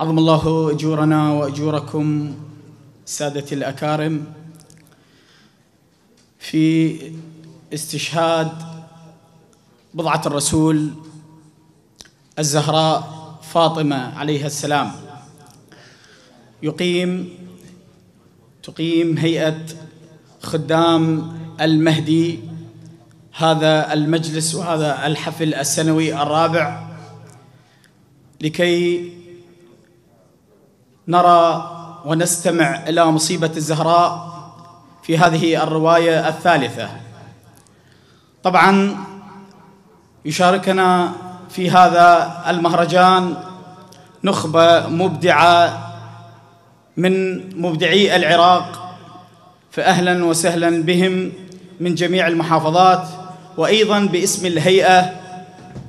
عظم الله أجورنا وأجوركم سادتي الأكارم. في استشهاد بضعة الرسول الزهراء فاطمة عليها السلام. يقيم تقيم هيئة خدام المهدي. هذا المجلس وهذا الحفل السنوي الرابع لكي نرى ونستمع إلى مصيبة الزهراء في هذه الرواية الثالثة. طبعا يشاركنا في هذا المهرجان نخبة مبدعة من مبدعي العراق فاهلا وسهلا بهم من جميع المحافظات. وأيضا باسم الهيئة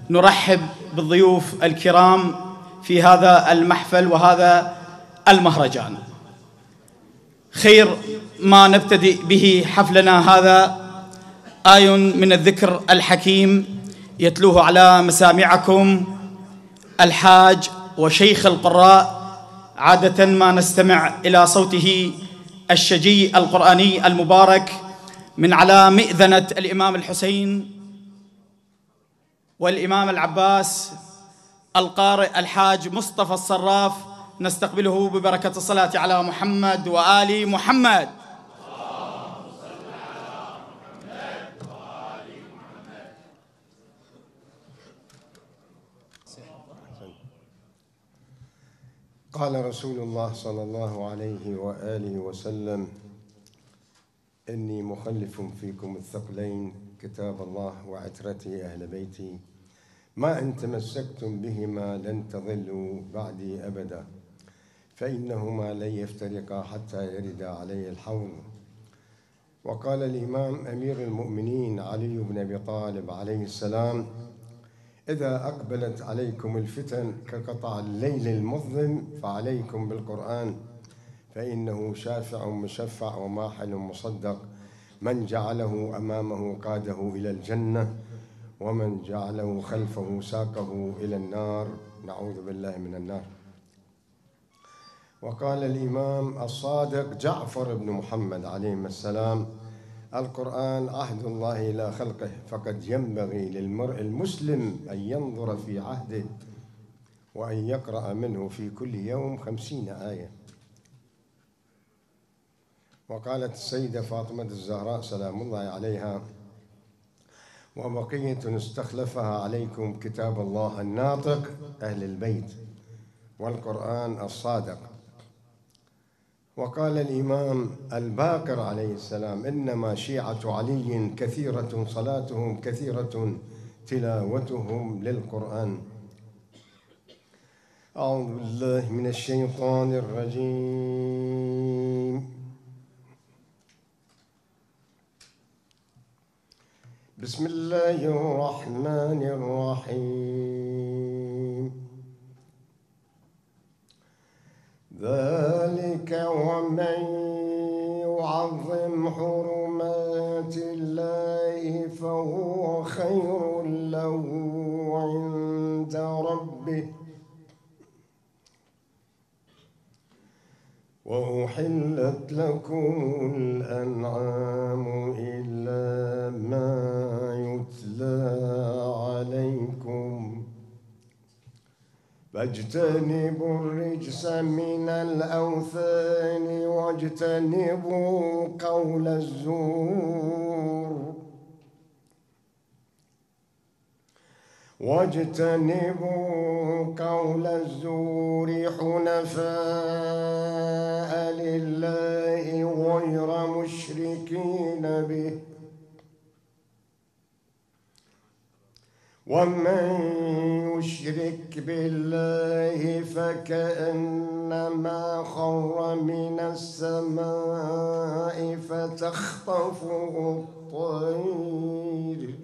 نرحب بالضيوف الكرام في هذا المحفل وهذا المهرجان. خير ما نبتدئ به حفلنا هذا. آي من الذكر الحكيم يتلوه على مسامعكم الحاج وشيخ القراء عادة ما نستمع إلى صوته الشجي القرآني المبارك من على مئذنة الإمام الحسين والإمام العباس القارئ الحاج مصطفى الصراف نستقبله ببركة الصلاة على محمد وآل محمد. قال رسول الله صلى الله عليه وآله وسلم إني مخلف فيكم الثقلين كتاب الله وعترتي أهل بيتي. ما إن تمسكتم بهما لن تضلوا بعدي أبدا. فإنهما لن يفترقا حتى يرد علي الحوض وقال الإمام أمير المؤمنين علي بن أبي طالب عليه السلام إذا أقبلت عليكم الفتن كقطع الليل المظلم فعليكم بالقرآن فإنه شافع مشفع وماحل مصدق. من جعله أمامه قاده إلى الجنة ومن جعله خلفه ساقه إلى النار. نعوذ بالله من النار. وقال الإمام الصادق جعفر بن محمد عليه السلام القرآن عهد الله إلى خلقه فقد ينبغي للمرء المسلم أن ينظر في عهده وأن يقرأ منه في كل يوم خمسين آية. وقالت السيدة فاطمة الزهراء سلام الله عليها وبقية استخلفها عليكم كتاب الله الناطق أهل البيت والقرآن الصادق. وقال الإمام الباقر عليه السلام إنما شيعة علي كثيرة صلاتهم كثيرة تلاوتهم للقرآن. أعوذ بالله من الشيطان الرجيم. بسم الله الرحمن الرحيم. ذلك ومن يعظم حرمات الله فهو خير له عند ربه. وأحلت لكم الأنعام إلا ما يتلى عليكم فاجتنبوا الرجس من الأوثان واجتنبوا قول الزور. واجتنبوا قول الزور حنفاء لله غير مشركين به. ومن يشرك بالله فكأنما خر من السماء فتخطفه الطير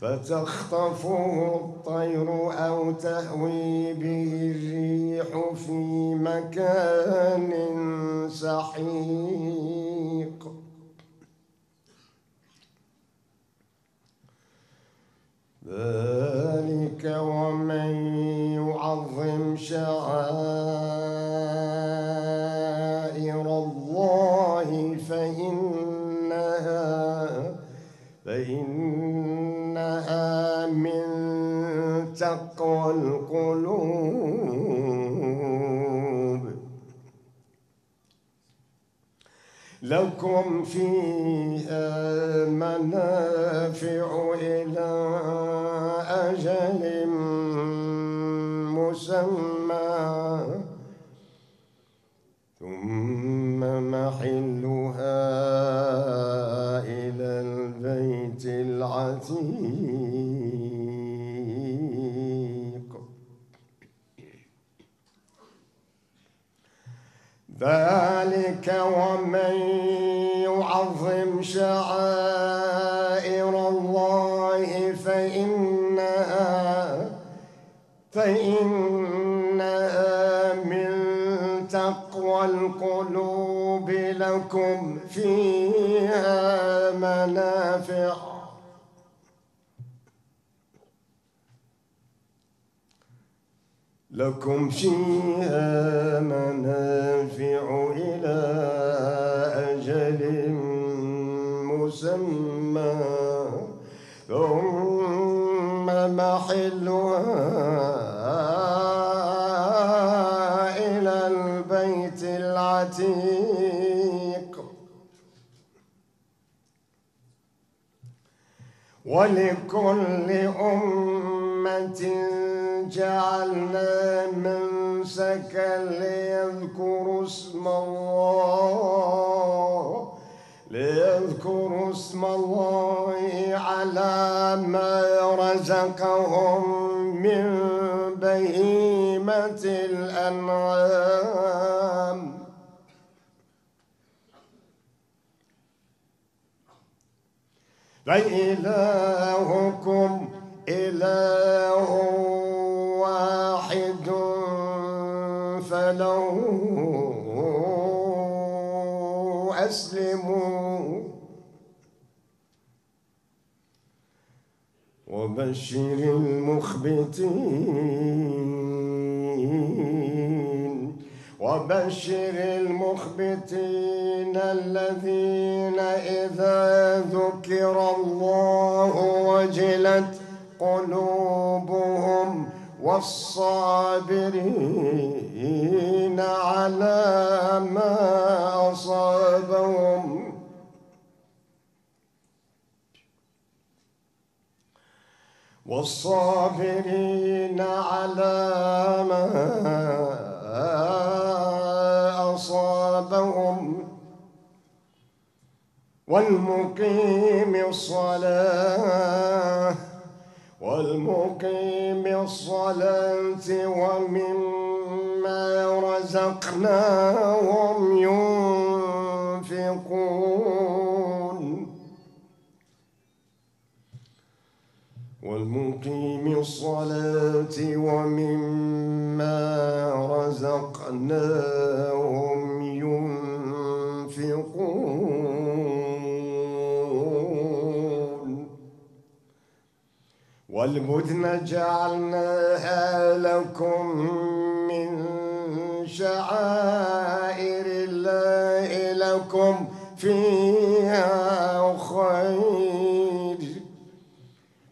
فتخطفه الطير أو تهوي به الريح في مكان سحيق. ذلك ومن يعظم شعائر الله فإنها فإنها من تقوى القلوب. لكم فيها منافع إلى أجل مسمى. ذلك ومن يعظم شعائر الله فإنها فإنها من تقوى القلوب لكم فيها منافع. لكم فيها منافع إلى أجل مسمى. ثم محلها إلى البيت العتيق. ولكل أمة جعلنا منسكا ليذكروا اسم الله ليذكروا اسم الله على ما رزقهم من بهيمة الأنعام. فإلهكم إله واحد فله أسلموا وبشر المخبتين وبشر المخبتين الذين إذا ذكر الله وجلت قلوبهم. والصابرين على ما أصابهم. والصابرين على ما أصابهم. والمقيم الصلاة. والمقيم الصلاة ومما رزقناهم ينفقون. والمقيم الصلاة ومما رزقناهم والبدن جعلناها لكم من شعائر الله لكم فيها خير.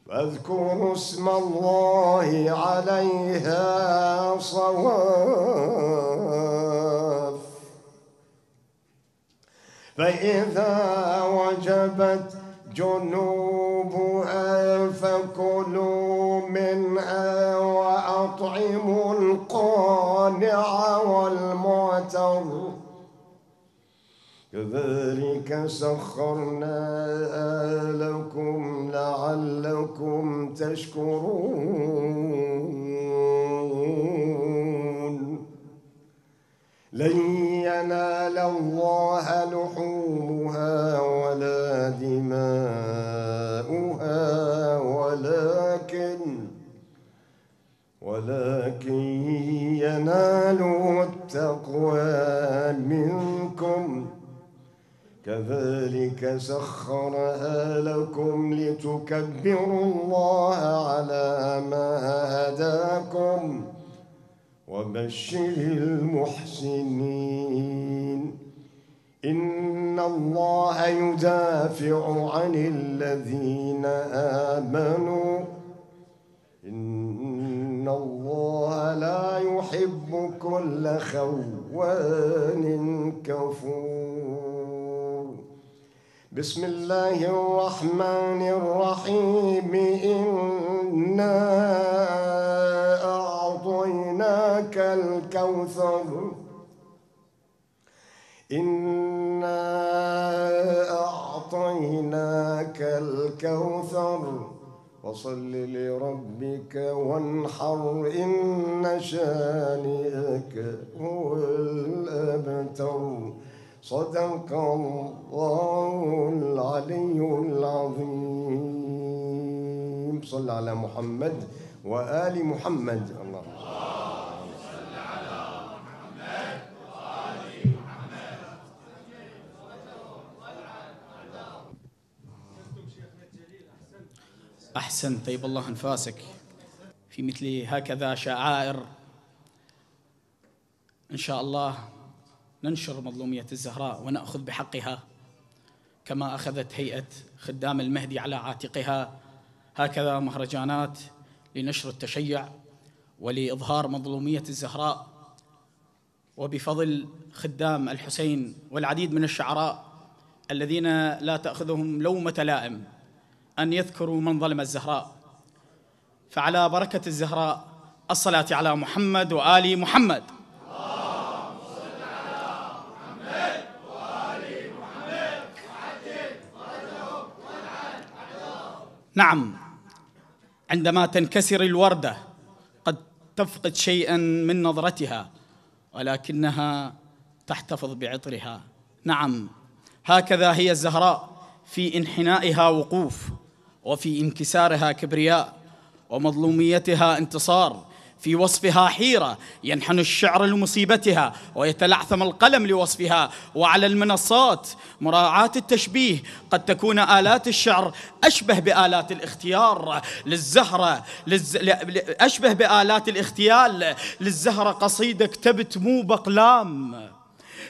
فاذكروا اسم الله عليها صواف. فإذا وجبت جنوبها فكلوا منها وأطعموا القانع والمعتر. كذلك سخرناها لكم لعلكم تشكرون. لن ينال الله ولا دماؤها ولكن ولكن يناله التقوى منكم. كذلك سخرها لكم لتكبروا الله على ما هداكم وبشر المحسنين. إن الله يدافع عن الذين آمنوا. إن الله لا يحب كل خوان كفور. بسم الله الرحمن الرحيم. إنا أعطيناك الكوثر. إنا الكوثر. فصل لربك وانحر إن شانئك هو الأبتر صدق الله العلي العظيم. صل على محمد وآل محمد. اللهم أحسن. طيب الله أنفاسك. في مثل هكذا شعائر. إن شاء الله ننشر مظلومية الزهراء ونأخذ بحقها. كما أخذت هيئة خدام المهدي على عاتقها. هكذا مهرجانات لنشر التشيع ولإظهار مظلومية الزهراء. وبفضل خدام الحسين والعديد من الشعراء الذين لا تأخذهم لومة لائم. أن يذكروا من ظلم الزهراء. فعلى بركة الزهراء الصلاة على محمد وآل محمد. نعم عندما تنكسر الوردة قد تفقد شيئا من نظرتها ولكنها تحتفظ بعطرها. نعم هكذا هي الزهراء في انحنائها وقوف. وفي انكسارها كبرياء ومظلوميتها انتصار في وصفها حيرة ينحن الشعر لمصيبتها ويتلعثم القلم لوصفها وعلى المنصات مراعاة التشبيه قد تكون آلات الشعر أشبه بآلات الاختيار للزهرة للز... أشبه بآلات الاغتيال للزهرة قصيدة كتبت مو بقلام.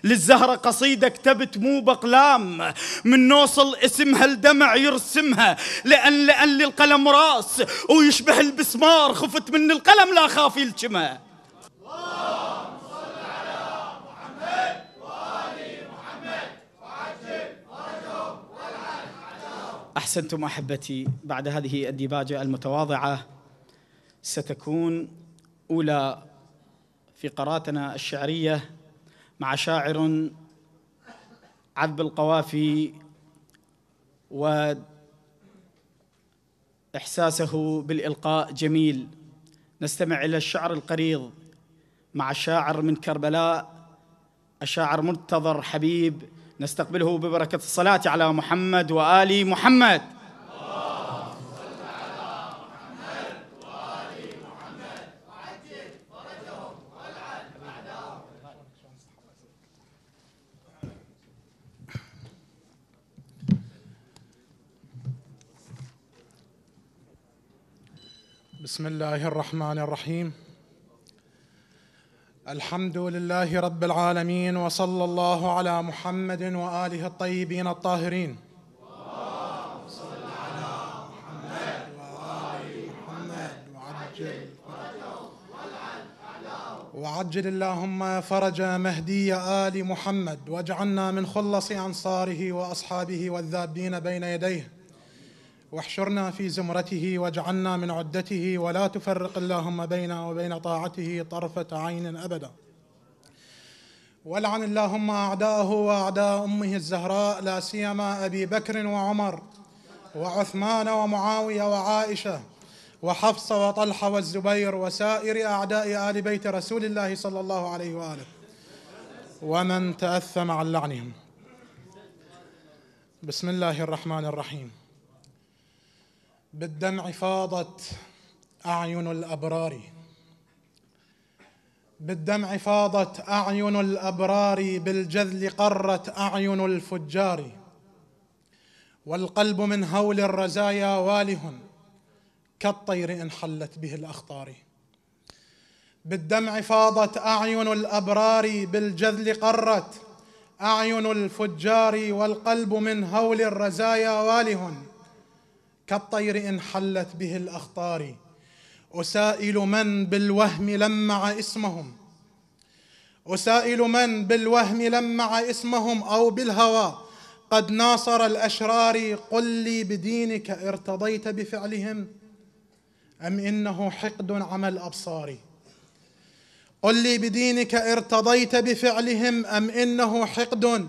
للزهرة قصيدة كتبت مو بقلام. من نوصل اسمها الدمع يرسمها. لأن لأن للقلم راس. ويشبه البسمار. خفت من القلم لا خاف يلجمها. أحسنتم أحبتي. بعد هذه الديباجة المتواضعة ستكون أولى فقراتنا الشعرية. مع شاعر عذب القوافي وإحساسه بالإلقاء جميل. نستمع إلى الشعر القريض مع شاعر من كربلاء الشاعر منتظر حبيب. نستقبله ببركة الصلاة على محمد وآل محمد. بسم الله الرحمن الرحيم. الحمد لله رب العالمين وصلى الله على محمد وآله الطيبين الطاهرين. وعجل اللهم فرج مهدي آل محمد واجعلنا من خلص أنصاره وأصحابه والذابين بين يديه. واحشرنا في زمرته واجعلنا من عدته ولا تفرق اللهم بيننا وبين طاعته طرفة عين أبدا. والعن اللهم أعداءه وأعداء أمه الزهراء لا سيما أبي بكر وعمر وعثمان ومعاوية وعائشة وحفصة وطلحة والزبير وسائر أعداء آل بيت رسول الله صلى الله عليه وآله. ومن تأثم عن لعنهم. بسم الله الرحمن الرحيم. بالدمع فاضت أعين الأبرار. بالدمع فاضت أعين الأبرار بالجذل قرت أعين الفجار. والقلب من هول الرزايا واله كالطير إن حلت به الأخطار. بالدمع فاضت أعين الأبرار بالجذل قرت أعين الفجار. والقلب من هول الرزايا واله كالطير إن حلت به الأخطار. أسائل من بالوهم لمع اسمهم. أسائل من بالوهم لمع اسمهم أو بالهوى. قد ناصر الأشرار. قل لي بدينك ارتضيت بفعلهم. أم إنه حقد عمى الأبصار. قل لي بدينك ارتضيت بفعلهم. أم إنه حقد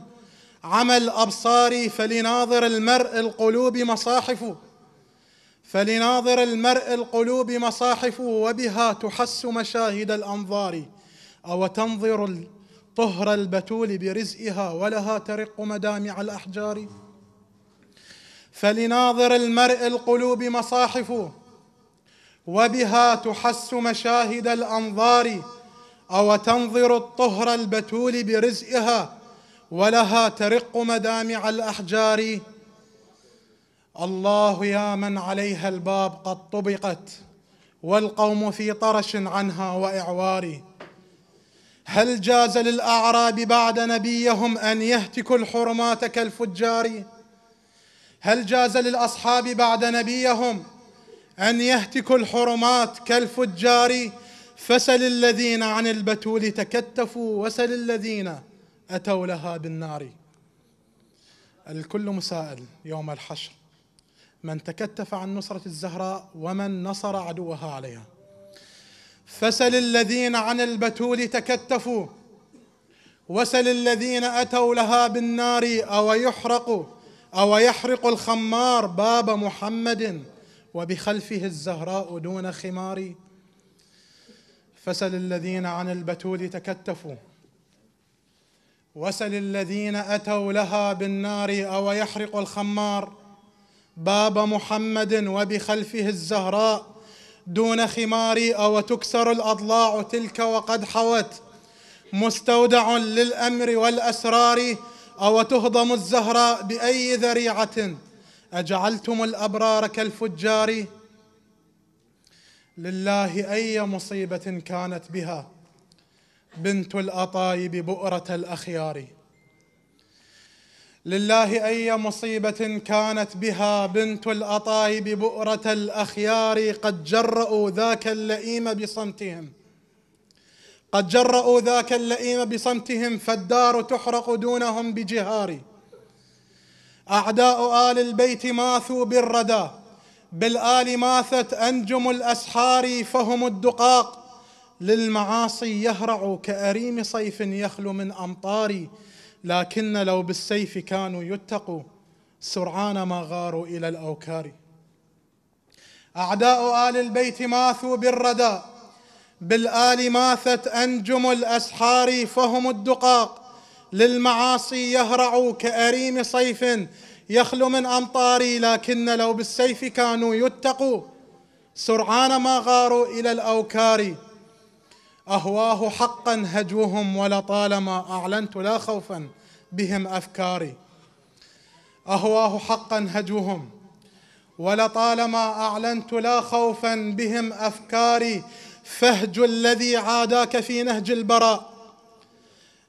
عمى الأبصار. فلناظر المرء القلوب مصاحف فلناظر المرء القلوب مصاحف وبها تحس مشاهد الأنظار أو تنظر طهر البتول برزئها ولها ترق مدامع الأحجار. فلناظر المرء القلوب مصاحف وبها تحس مشاهد الأنظار أو تنظر الطهر البتول برزئها ولها ترق مدامع الأحجار. الله يا من عليها الباب قد طبقت والقوم في طرش عنها وإعوار. هل جاز للأعراب بعد نبيهم أن يهتكوا الحرمات كالفجار؟ هل جاز للأصحاب بعد نبيهم أن يهتكوا الحرمات كالفجار؟ فسل الذين عن البتول تكتفوا وسل الذين أتوا لها بالنار. الكل مسائل يوم الحشر. من تكتف عن نصرة الزهراء ومن نصر عدوها عليها. فسل الذين عن البتول تكتفوا. وسل الذين أتوا لها بالنار أو يحرق أو يحرق الخمار باب محمد وبخلفه الزهراء دون خمار. فسل الذين عن البتول تكتفوا. وسل الذين أتوا لها بالنار أو يحرق الخمار باب محمد وبخلفه الزهراء دون خمار أو تكسر الأضلاع تلك وقد حوت. مستودع للأمر والأسرار أو تهضم الزهراء بأي ذريعة. أجعلتم الأبرار كالفجار. لله أي مصيبة كانت بها. بنت الأطايب بؤرة الأخيار. لله أي مصيبة كانت بها بنت الأطايب بؤرة الأخيار قد جرأوا ذاك اللئيم بصمتهم. قد جرأوا ذاك اللئيم بصمتهم فالدار تحرق دونهم بجهار. أعداء آل البيت ماثوا بالردى بالآل ماثت أنجم الأسحار فهم الدقاق. للمعاصي يهرع كأريم صيف يخلو من أمطار. لكن لو بالسيف كانوا يتقوا سرعان ما غاروا إلى الأوكار. أعداء آل البيت ماثوا بالردى بالآل ماثت أنجم الأسحار فهم الدقاق. للمعاصي يهرع كأريم صيف يخلو من أمطاري لكن لو بالسيف كانوا يتقوا سرعان ما غاروا إلى الأوكار. أهواه حقا هجوهم ولطالما أعلنت لا خوفا بهم أفكاري. أهواه حقا هجوهم ولطالما أعلنت لا خوفا بهم أفكاري. فهج الذي عاداك في نهج البراء.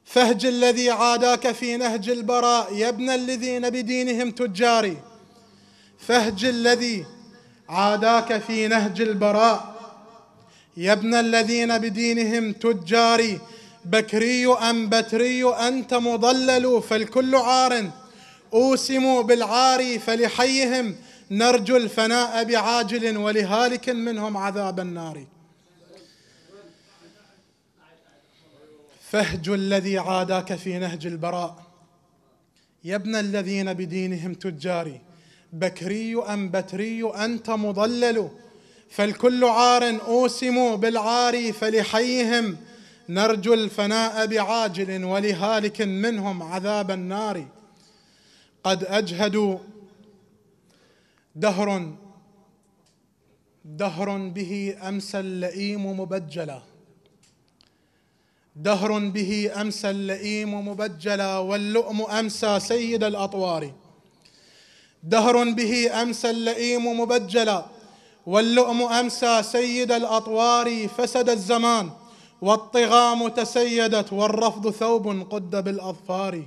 فهج الذي عاداك في نهج البراء يا ابن الذين بدينهم تجاري. فهج الذي عاداك في نهج البراء يا ابن الذين بدينهم تجاري بكري أم بتري أنت مضلل فالكل عار. أوسم بالعار فلحيهم نرجو الفناء بعاجل ولهالك منهم عذاب النار. فهج الذي عاداك في نهج البراء. يا ابن الذين بدينهم تجاري بكري أم بتري أنت مضلل. فالكل عار أوسم بالعار فلحيهم نرجو الفناء بعاجل ولهالك منهم عذاب النار. قد أجهدوا دهر دهر به أمسى اللئيم مبجلا. دهر به امسى اللئيم مبجلا واللؤم أمسى سيد الأطوار. دهر به امسى اللئيم مبجلا واللؤم أمسى سيد الأطوار فسد الزمان والطغام تسيدت والرفض ثوب قد بالأظفار.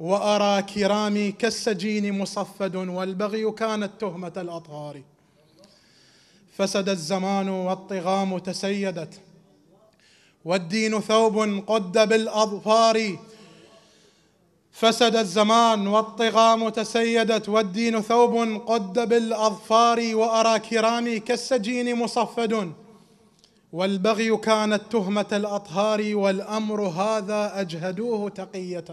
وأرى كرامي كالسجين مصفد والبغي كانت تهمة الأطهار. فسد الزمان والطغام تسيدت والدين ثوب قد بالأظفار. فسد الزمان والطغام تسيدت والدين ثوب قد بالأظفار وأرى كرامي كالسجين مصفد. والبغي كانت تهمة الأطهار والأمر هذا أجهدوه تقية.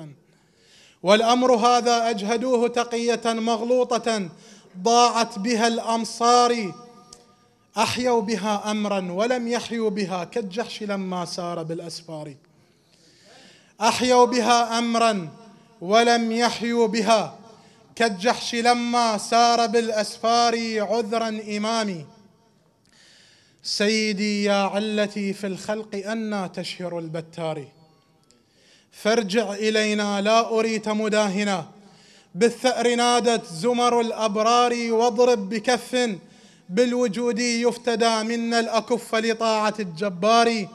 والأمر هذا أجهدوه تقية مغلوطة ضاعت بها الأمصار. أحيوا بها أمرا ولم يحيوا بها كالجحش لما سار بالأسفار. أحيوا بها أمرا ولم يحيوا بها. كالجحش لما سار بالأسفار عذرا إمامي. سيدي يا علتي في الخلق أنا تشهر البتار. فارجع إلينا لا أريت مداهنا بالثأر نادت زمر الأبرار واضرب بكف. بالوجود يفتدى منا الأكف لطاعة الجبار.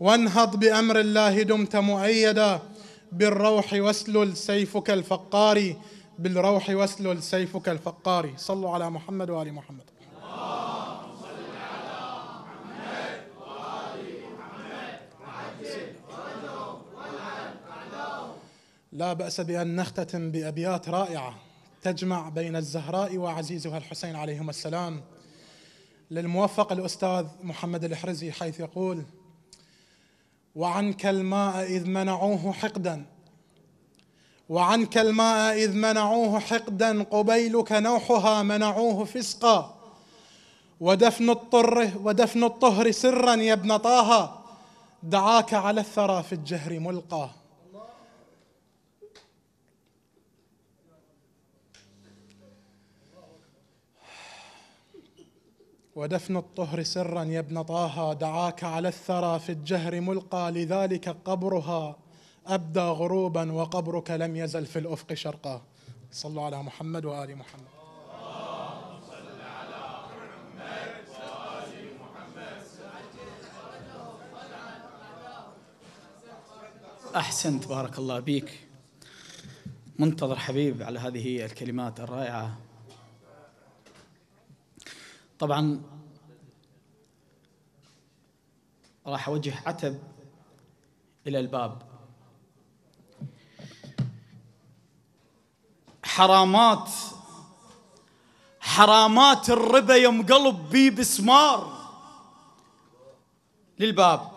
وانهض بأمر الله دمت مؤيدا. بالروح واسلل سيفك الفقار بالروح واسلل سيفك الفقار. صلوا على محمد وآل محمد. لا بأس بأن نختتم بأبيات رائعة تجمع بين الزهراء وعزيزها الحسين عليهما السلام. للموفق الأستاذ محمد الحرزي حيث يقول وعنك الماء إذ منعوه حقدا. وعنك الماء إذ منعوه حقدا قبيلك نوحها منعوه فسقا. ودفن الطر ودفن الطهر سرا يا ابن طه. دعاك على الثرى في الجهر ملقى ودفن الطهر سرا يا ابن طه دعاك على الثرى في الجهر ملقى لذلك قبرها أبدى غروبا وقبرك لم يزل في الأفق شرقا. صلوا على محمد وآل محمد. أحسنت بارك الله بك منتظر حبيب على هذه الكلمات الرائعة. طبعا راح أوجه عتب إلى الباب. حرامات حرامات الربا يوم قلب بي بسمار. للباب.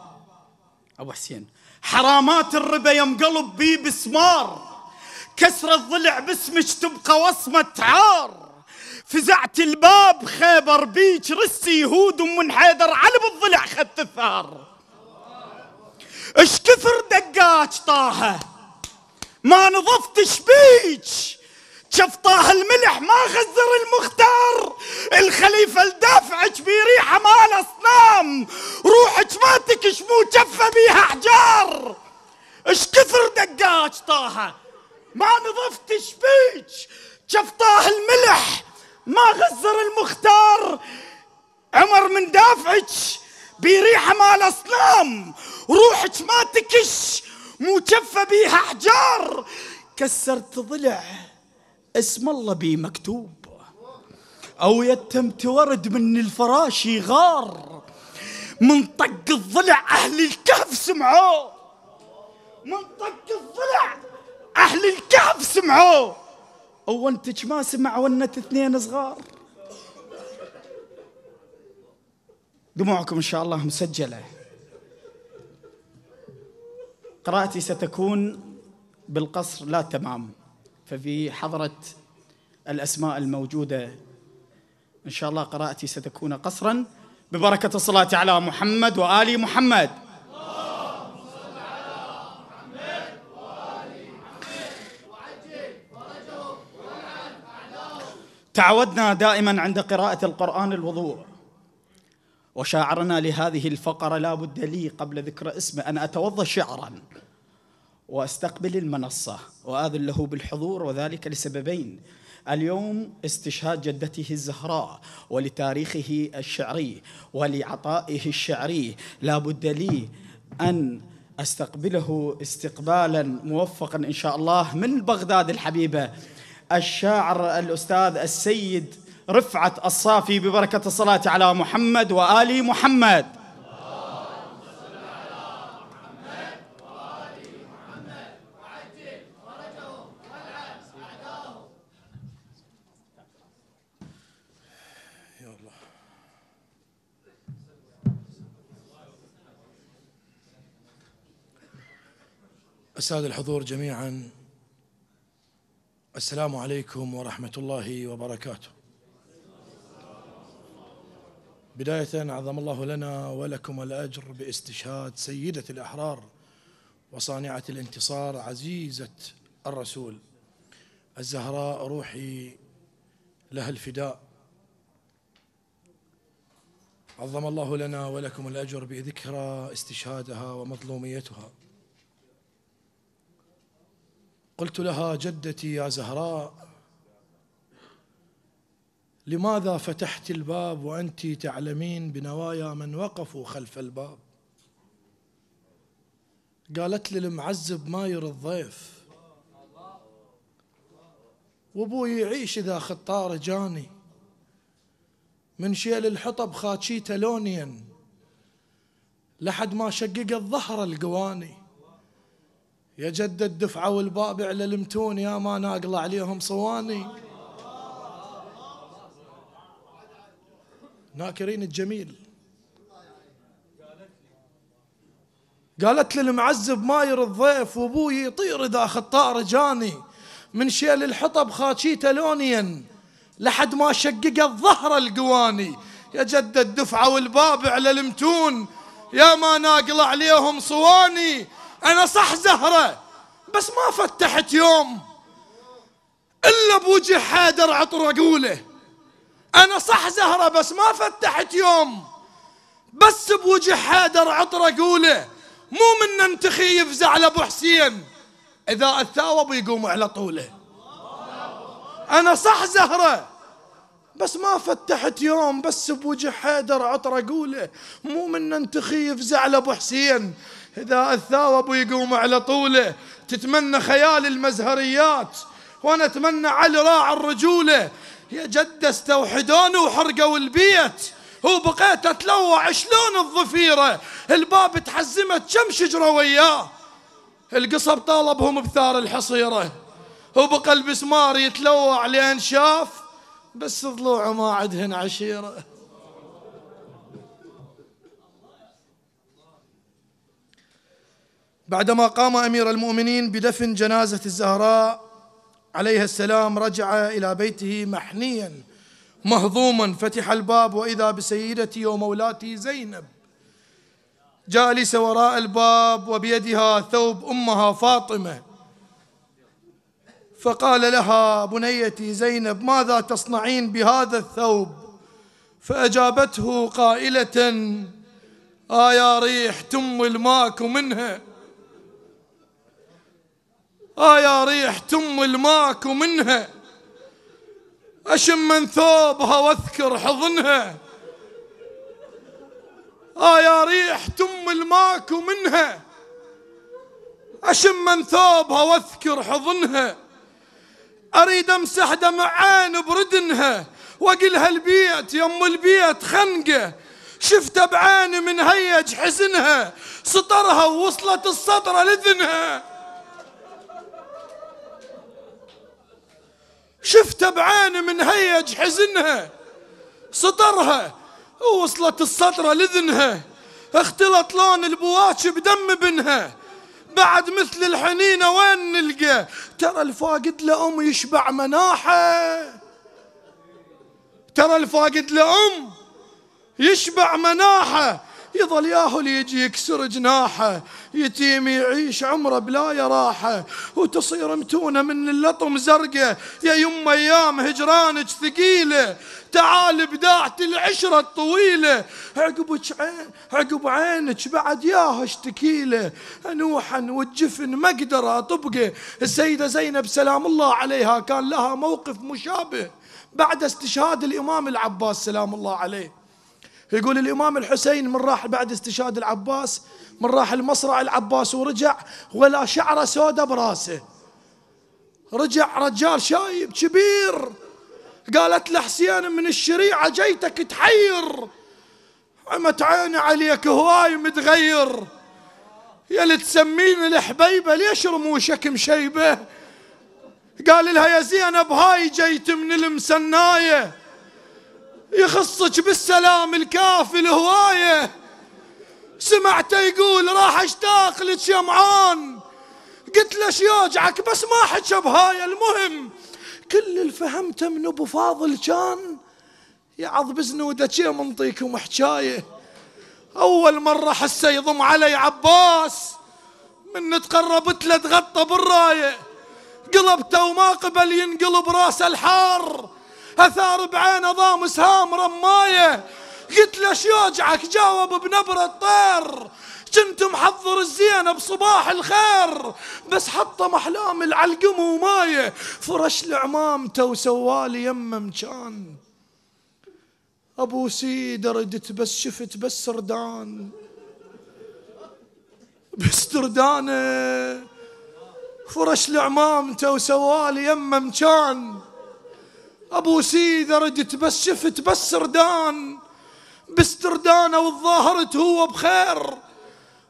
أبو حسين. حرامات الربا يوم قلب بي بسمار. كسر الضلع باسمك تبقى وصمة عار. فزعت الباب خيبر بيك رسي يهود ومن حيدر على بالضلع خدت الثار. اش كثر دقات طاها؟ ما نظفتش بيك. شفطاه الملح ما غزر المختار. الخليفة الدافعك بريحة مال أصنام. روحك ما تكش مو جفة بيها أحجار اش كثر دقات طه ما نظفتش بيك. شفطاه الملح ما غزر المختار. عمر من دافعك بريحة مال أصنام. روحك ما تكش. مو جفة بيها أحجار. كسرت ضلع. اسم الله بي مكتوب. أو يتمت ورد من الفراش يغار. من طق الضلع أهل الكهف سمعوه. من طق الضلع أهل الكهف سمعوه. أو أنتك ما سمع ونت اثنين صغار. دموعكم إن شاء الله مسجلة. قراءتي ستكون بالقصر لا تمام ففي حضرة الأسماء الموجودة. إن شاء الله قراءتي ستكون قصرا. ببركة الصلاة على محمد وآل محمد. تعودنا دائما عند قراءة القرآن الوضوء. وشاعرنا لهذه الفقرة لا بد لي قبل ذكر اسمه أن أتوضأ شعرا وأستقبل المنصة وأذن له بالحضور وذلك لسببين. اليوم استشهاد جدته الزهراء ولتاريخه الشعري ولعطائه الشعري. لا بد لي أن أستقبله استقبالا موفقا إن شاء الله من بغداد الحبيبة. الشاعر الأستاذ السيد رفعت الصافي ببركة الصلاة على محمد وآل محمد. السادة الحضور جميعا. السلام عليكم ورحمة الله وبركاته. بداية عظم الله لنا ولكم الأجر باستشهاد سيدة الأحرار وصانعة الانتصار عزيزة الرسول. الزهراء روحي لها الفداء. عظم الله لنا ولكم الأجر بذكرى استشهادها ومظلوميتها. قلت لها جدتي يا زهراء لماذا فتحت الباب وأنت تعلمين بنوايا من وقفوا خلف الباب؟ قالت لي المعزب ما يرى الضيف. وأبوي يعيش إذا خطار جاني. من شيل الحطب خاتشيته لونيا. لحد ما شقق الظهر القواني. يا جد الدفعة والبابع للمتون يا ما ناقل عليهم صواني. ناكرين الجميل. قالت لي المعزب ما يرد ضيف وابوي يطير إذا خطار جاني. من شيل الحطب خاشيته لونيا لحد ما شقق الظهر القواني. يا جد الدفعة والبابع للمتون يا ما ناقل عليهم صواني. أنا صح زهرة بس ما فتحت يوم. إلا بوجه حيدر عطر أقوله. أنا صح زهرة بس ما فتحت يوم. بس بوجه حيدر عطر أقوله مو من ننتخي يفزع لأبو حسين. إذا الثاوب يقوم على طوله. أنا صح زهرة بس ما فتحت يوم. بس بوجه حيدر عطر أقوله مو من ننتخي يفزع لأبو حسين. إذا الثاوب ويقوم على طوله تتمنى خيال المزهريات وأنا أتمنى علي راع الرجولة. يا جد استوحدوني وحرقوا البيت وبقيت أتلوع شلون الضفيره الباب تحزمت كم شجرة وياه؟ القصب طالبهم بثار الحصيرة وبقى البسمار يتلوع لين شاف بس ضلوعه ما عدهن عشيرة. بعدما قام أمير المؤمنين بدفن جنازة الزهراء عليها السلام رجع إلى بيته محنيا مهضوما فتح الباب وإذا بسيدتي ومولاتي زينب جالسه وراء الباب وبيدها ثوب أمها فاطمة. فقال لها بنيتي زينب ماذا تصنعين بهذا الثوب؟ فأجابته قائلة آه يا ريح تم الماك منها آه يا ريح تم الماك منها أشم من ثوبها وأذكر حضنها. آه يا ريح تم الماك منها أشم من ثوبها وأذكر حضنها. أريد أمسح دمع عين بردنها. وأقلها البيت يم البيت خنقة. شفت بعيني من هيج حزنها. سطرها ووصلت السطرة لذنها. شفت بعيني من هيج حزنها سطرها ووصلت السطرة لذنها اختلط لون البواش بدم بنها. بعد مثل الحنينة وين نلقى؟ ترى الفاقد لأم يشبع مناحة. ترى الفاقد لأم يشبع مناحة. يظل ياهل يجي يكسر جناحة. يتيم يعيش عمره بلا يراحة وتصير متونة من اللطم زرقة. يا يم أيام هجرانك ثقيلة تعال بداعة العشرة الطويلة. عقب عين عقب عينك بعد ياه اشتكيله انوحا والجفن ما أقدر أطبقه. السيدة زينب سلام الله عليها كان لها موقف مشابه. بعد استشهاد الإمام العباس سلام الله عليه. يقول الإمام الحسين من راح بعد استشهاد العباس من راح المصرع العباس ورجع ولا شعره سودة براسه. رجع رجال شايب كبير قالت له حسين من الشريعة جيتك تحير. عمت عيني عليك هواي متغير. يا اللي تسميني الحبيبة ليش رموشك مشيبة؟ قال لها يا زينب هاي جيت من المسناية يخصك بالسلام الكافي الهواية سمعته يقول راح اشتاق لك يا معان قلت له يوجعك بس ما حكى بهاي المهم. كل اللي فهمته من أبو فاضل كان يعض بزنوده شي منطيكم حكايه أول مرة حسه يضم علي عباس. من تقربت له تغطى بالرايه. قلبته وما قبل ينقلب رأس الحار. أثار بعينه ضام سهام رمايه. قلت له يوجعك جاوب بنبرة طير كنت محضر الزينة بصباح الخير بس حطم احلام العلقم ومايه فرش لعمامته وسوالي يمه مكان أبو سيد ردت بس شفت بس سردان. بستردانه فرش لعمامته وسوالي يمه مكان أبو سيد ردت بس شفت بس سردان. بستردانه وتظاهرت هو بخير.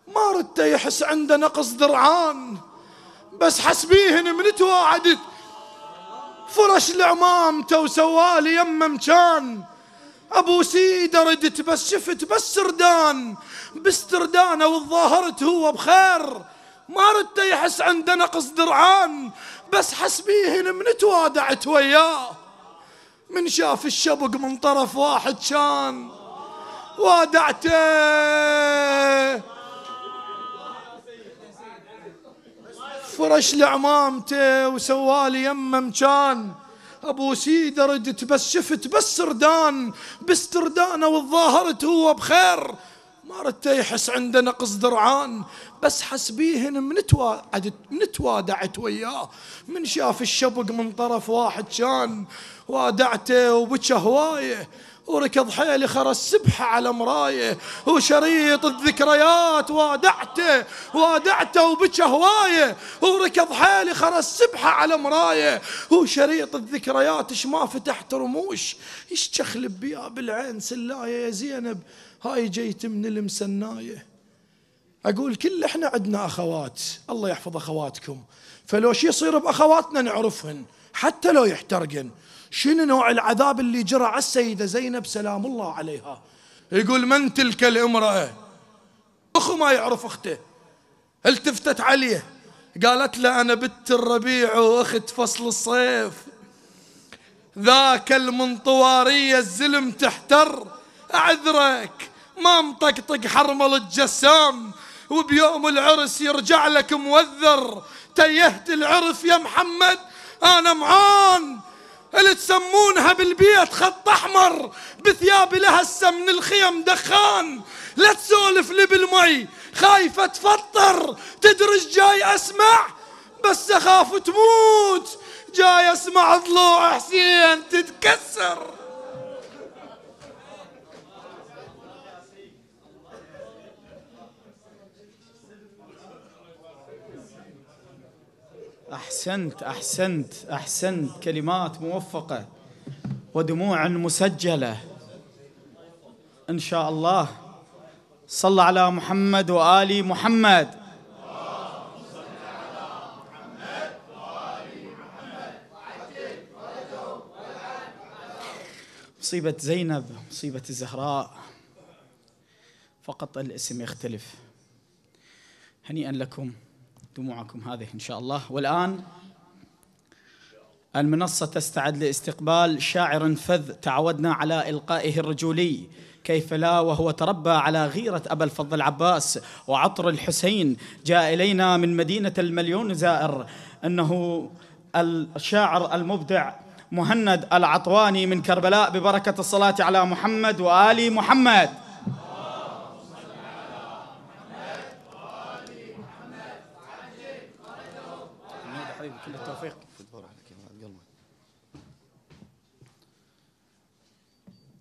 ما ردت يحس عنده نقص درعان. بس حسبيهن من تواعدت فرش لعمامته وسوالي يمه مكان أبو سيد ردت بس شفت بس سردان. بستردانه وتظاهرت هو بخير. ما ردت يحس عنده نقص درعان. بس حسبيهن من توادعت وياه. من شاف الشبق من طرف واحد كان وادعته فرش لعمامته وسوالي يمه مكان أبو سيد ردت بس شفت بس سردان بستردانه وتظاهرت هو بخير. ما ردت يحس عنده نقص درعان بس حسبيهن من توادعت من توادعت وياه. من شاف الشبق من طرف واحد كان وادعته وبكى هوايه. وركض حيلي خرى السبحة على مرايه وشريط الذكريات وادعته وادعته وبكى هوايه. وركض حيلي خرى السبحة على مرايه وشريط الذكريات اش ما فتحت رموش. إيش تخلب بيا بالعين سلاية يا زينب؟ هاي جيت من المسناية. أقول كل إحنا عندنا أخوات الله يحفظ أخواتكم. فلو شي يصير بأخواتنا نعرفهن حتى لو يحترقن. شنو نوع العذاب اللي جرى على السيدة زينب؟ سلام الله عليها. يقول من تلك الامرأة؟ أخو ما يعرف أخته. التفتت عليه؟ قالت له أنا بنت الربيع وأخت فصل الصيف. ذاك المنطوارية الزلم تحتر. أعذرك ما مطقطق حرمل الجسام. وبيوم العرس يرجع لك موذر تيهت العرف يا محمد أنا معان. اللي تسمونها بالبيت خط أحمر بثياب لها هسه من الخيم دخان. لا تسولف لي بالمي خايفه تفطر تدرج جاي أسمع؟ بس أخاف تموت. جاي أسمع ضلوع حسين تتكسر. أحسنت أحسنت أحسنت. كلمات موفقة ودموع مسجلة. إن شاء الله. صلى على محمد وآل محمد. مصيبة زينب مصيبة الزهراء فقط الاسم يختلف. هنيئا لكم. دموعكم هذه إن شاء الله. والآن المنصة تستعد لاستقبال شاعر فذ تعودنا على إلقائه الرجولي. كيف لا وهو تربى على غيرة أبا الفضل العباس وعطر الحسين. جاء إلينا من مدينة المليون زائر. أنه الشاعر المبدع مهند العطواني من كربلاء. ببركة الصلاة على محمد وآل محمد.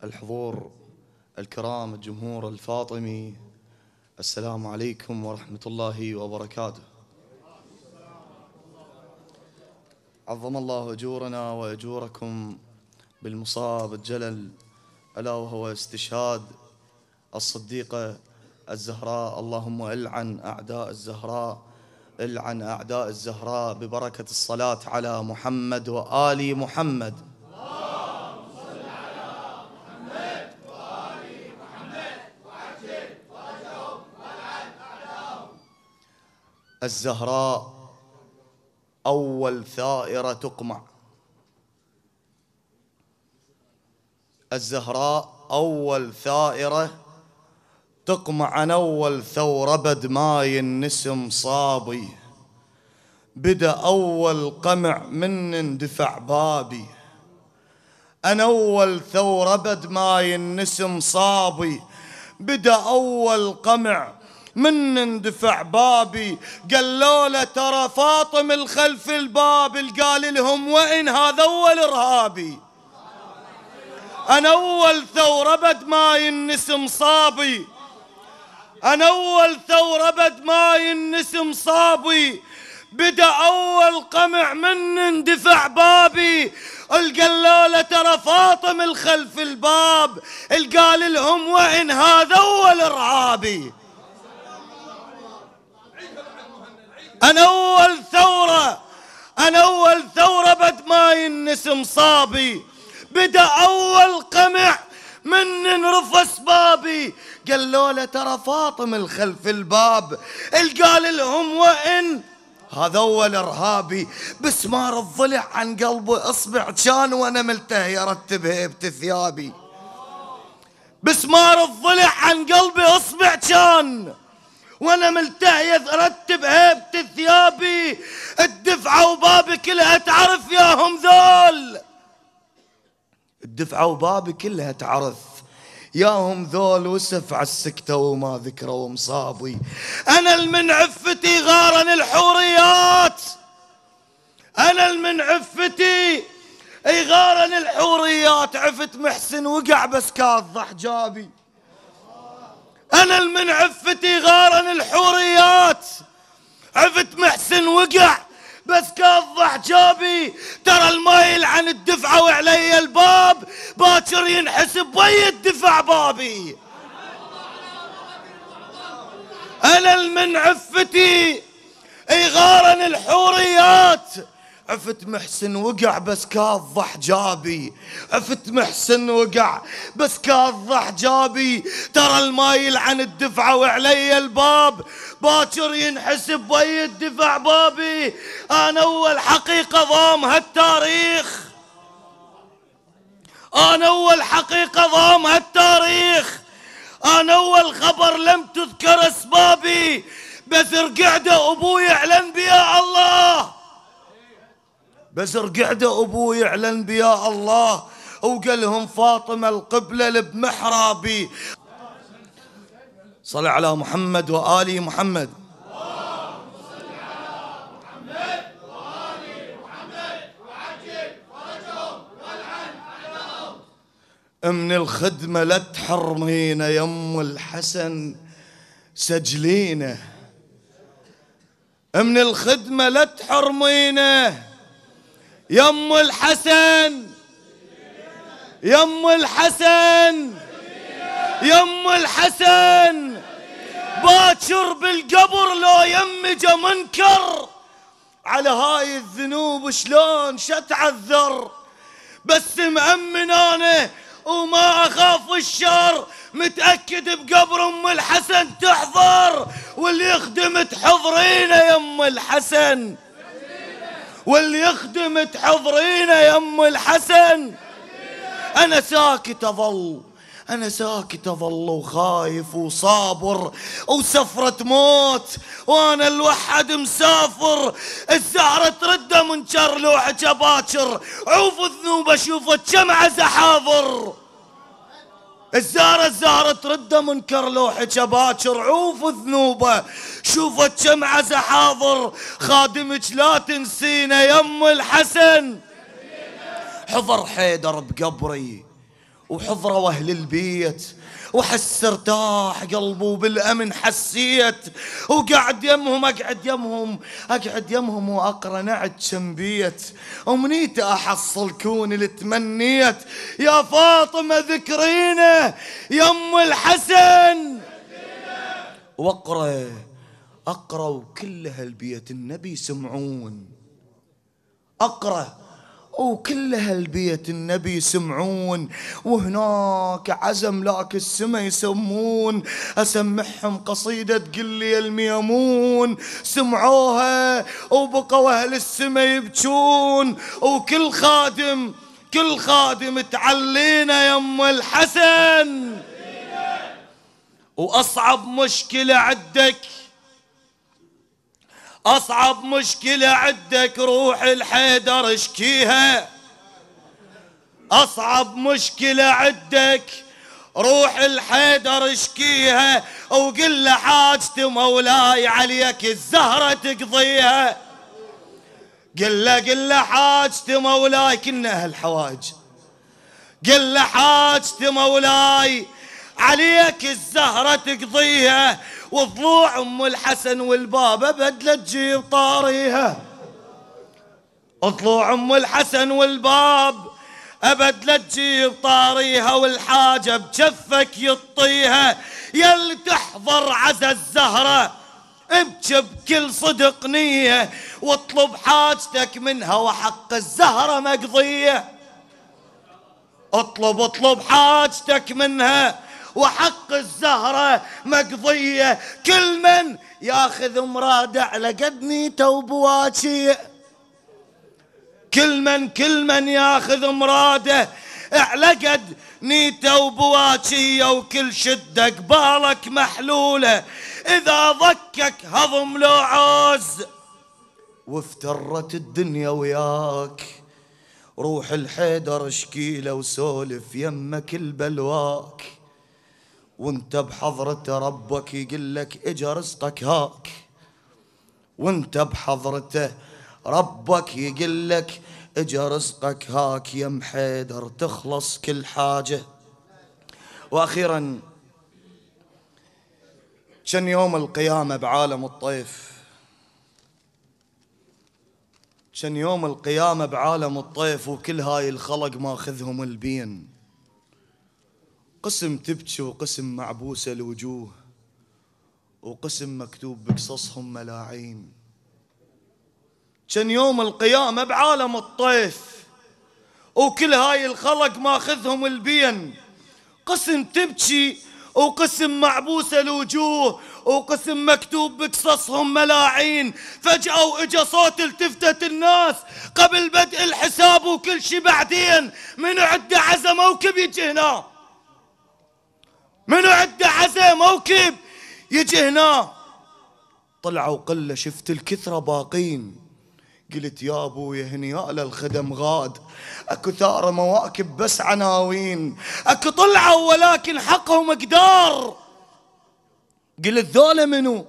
الحضور الكرام الجمهور الفاطمي السلام عليكم ورحمة الله وبركاته. عظم الله أجورنا وأجوركم بالمصاب الجلل ألا وهو استشهاد الصديقة الزهراء. اللهم العن أعداء الزهراء العن أعداء الزهراء ببركة الصلاة على محمد وآل محمد. الزهراء أول ثائرة تقمع. الزهراء أول ثائرة تقمع عن أول ثورة بد ماي النسم صابي. بدا أول قمع من اندفع بابي. أنا أول ثورة بد ماي النسم صابي. بدا أول قمع من اندفع بابي؟ قالوا له ترى فاطم الخلف الباب قال لهم وين هذا اول ارهابي أنا أول ثورة بد ماي النسم صابي. أنا أول ثورة بد ماي النسم صابي. بدأ أول قمع من اندفع بابي. القلالة ترى فاطم الخلف الباب. القال لهم وين هذا اول ارهابي أنا أول ثورة أنا أول ثورة بد ماي النسم صابي. بدأ أول قمع من انرفس بابي. قالوا له ترى فاطم الخلف الباب. القال لهم وإن؟ هذا أول إرهابي. بس ما الضلع عن قلبي إصبع كان وأنا ملتهي أرتب هيبة ثيابي. بس ما الضلع عن قلبي إصبع كان وأنا ملتهي ارتب هيبة ثيابي الدفعة وبابي كلها تعرف ياهم ذول. الدفعة وبابي كلها تعرف ياهم ذول وسف على السكتة وما ذكروا مصابي أنا المن عفتي غارن الحوريات. أنا المن عفتي غارن الحوريات. عفت محسن وقع بس كاضح جابي أنا من عفتي غارن الحوريات. عفت محسن وقع بس كضح جابي. ترى المايل عن الدفعة وعلي الباب. باكر ينحسب ويا الدفع بابي. أنا من عفتي غارن الحوريات. عفت محسن وقع بس كاضح جابي. عفت محسن وقع بس كاضح جابي. ترى المايل عن الدفعة وعلي الباب. باكر ينحسب ويا الدفع بابي. أنا أول حقيقة ضام هالتاريخ. أنا أول حقيقة ضام هالتاريخ. أنا أول خبر لم تذكر أسبابي. بس رقعده أبوي يعلن بيا الله. بزر قعدة أبوي يعلن بيا الله. وقال لهم فاطمة القبلة بمحرابي صل على محمد وآل محمد. من الخدمة لا تحرمينا يم الحسن سجلينا من الخدمة لا تحرمينا يم الحسن. يم الحسن. يم الحسن. باكر بالقبر لو يمجه منكر. على هاي الذنوب شلون شتعذر بس مأمن أنا وما أخاف الشر. متأكد بقبر أم الحسن تحضر. واللي يخدم تحضرينه يم الحسن. واللي يخدم تحضرينه أم الحسن. أنا ساكت أظل أنا ساكت أظل وخايف وصابر وسفرة موت وأنا الوحد مسافر. الزهرة ترده من شر لوحة باكر عوف ذنوب اشوفه شمعة زحاضر الزهرة الزهرة ترده منكر لوحك باكر. عوف ذنوبه. شوفت شمعة حاضر. خادمك لا تنسينا يم الحسن. حضر حيدر بقبري وحضروا أهل البيت. وحس ارتاح قلبه بالأمن حسيت. وقعد يمهم أقعد يمهم أقعد يمهم وأقرأ نعد كم بيت ومنيت أحصل كون اللي تمنيت. يا فاطمة ذكرينا يم الحسن. وأقرأ أقرأ وكل هالبيت النبي يسمعون أقرأ وكل هالبيت النبي يسمعون وهناك عزم لاك السما يسمون. أسمعهم قصيدة قل لي الميمون سمعوها وبقوا أهل السما يبكون. وكل خادم كل خادم تعلينا يم الحسن. وأصعب مشكلة عندك أصعب مشكلة عندك روح الحيدر اشكيها. أصعب مشكلة عندك روح الحيدر اشكيها. وقل له حاجة مولاي عليك الزهرة تقضيها. قل له قل له حاجة مولاي كنا أهل قل له حاجة مولاي عليك الزهرة تقضيها وضلوع أم الحسن والبابا بدلة تجيب طاريها. ضلوع أم الحسن والباب أبد لا تجيب طاريها والحاجة بجفك يطيها. يل تحضر عزا الزهرة ابكي بكل صدق نية واطلب حاجتك منها وحق الزهرة مقضية. اطلب اطلب حاجتك منها وحق الزهرة مقضية. كل من ياخذ مراد على قد نيته كل من كل من ياخذ مراده على قد نيته وبواكيه وكل شدة قبالك محلولة. إذا ضكك هضم لو عوز وافترت الدنيا وياك. روح الحيدر اشكيله وسولف يمك البلواك. وانت بحضرة ربك يقول لك إجا رزقك هاك. وانت بحضرته ربك يقول لك إجا رزقك هاك يا محيدر تخلص كل حاجة. وأخيرا كان يوم القيامة بعالم الطيف. كان يوم القيامة بعالم الطيف وكل هاي الخلق ماخذهم البين. قسم تبكي وقسم معبوسة الوجوه وقسم مكتوب بقصصهم ملاعين. كان يوم القيامة بعالم الطيف وكل هاي الخلق ماخذهم البين. قسم تبكي وقسم معبوسة الوجوه وقسم مكتوب بقصصهم ملاعين. فجأة وإجا صوت التفتت الناس قبل بدء الحساب وكل شي بعدين من عدة عزا موكب يجي هنا منو عنده عزا موكب. يجي هنا. طلعوا قله شفت الكثرة باقين. قلت يا ابويا هنيا الخدم غاد. أكو ثارة مواكب بس عناوين. أكو طلعوا ولكن حقهم مقدار قلت ذولا منو؟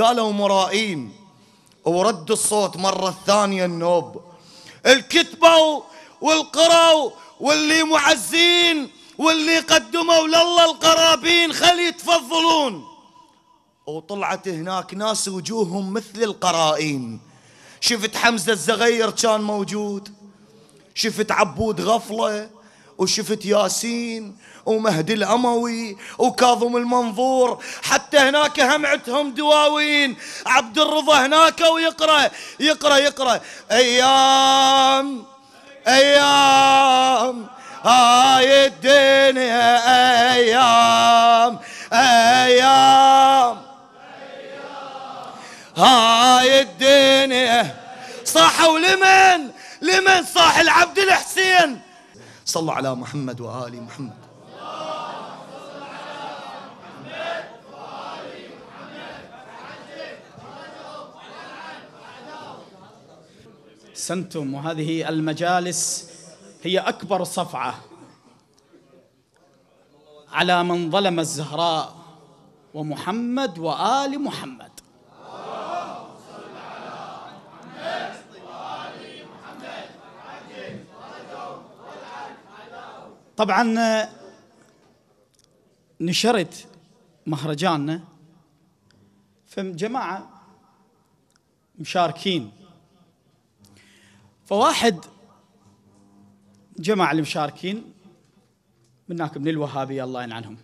قالوا مرائين. ورد الصوت مرة ثانية النوب. الكتبة والقرأ واللي معزين. واللي قدموا لله القرابين خلي يتفضلون. وطلعت هناك ناس وجوههم مثل القرائين. شفت حمزة الزغير كان موجود. شفت عبود غفلة. وشفت ياسين ومهدي الأموي وكاظم المنظور. حتى هناك هم عندهم دواوين. عبد الرضا هناك ويقرأ. يقرأ يقرأ. أيام أيام. هاي الدنيا أيام أيام. هاي الدنيا. صح ولمن لمن صاح العبد الحسين؟ صلوا على محمد وآل محمد. سنتم وهذه المجالس هي أكبر صفعة على من ظلم الزهراء ومحمد وآل محمد. طبعا نشرت مهرجاننا فجماعة مشاركين. فواحد جمع المشاركين. من هناك من الوهابية الله يلعنهم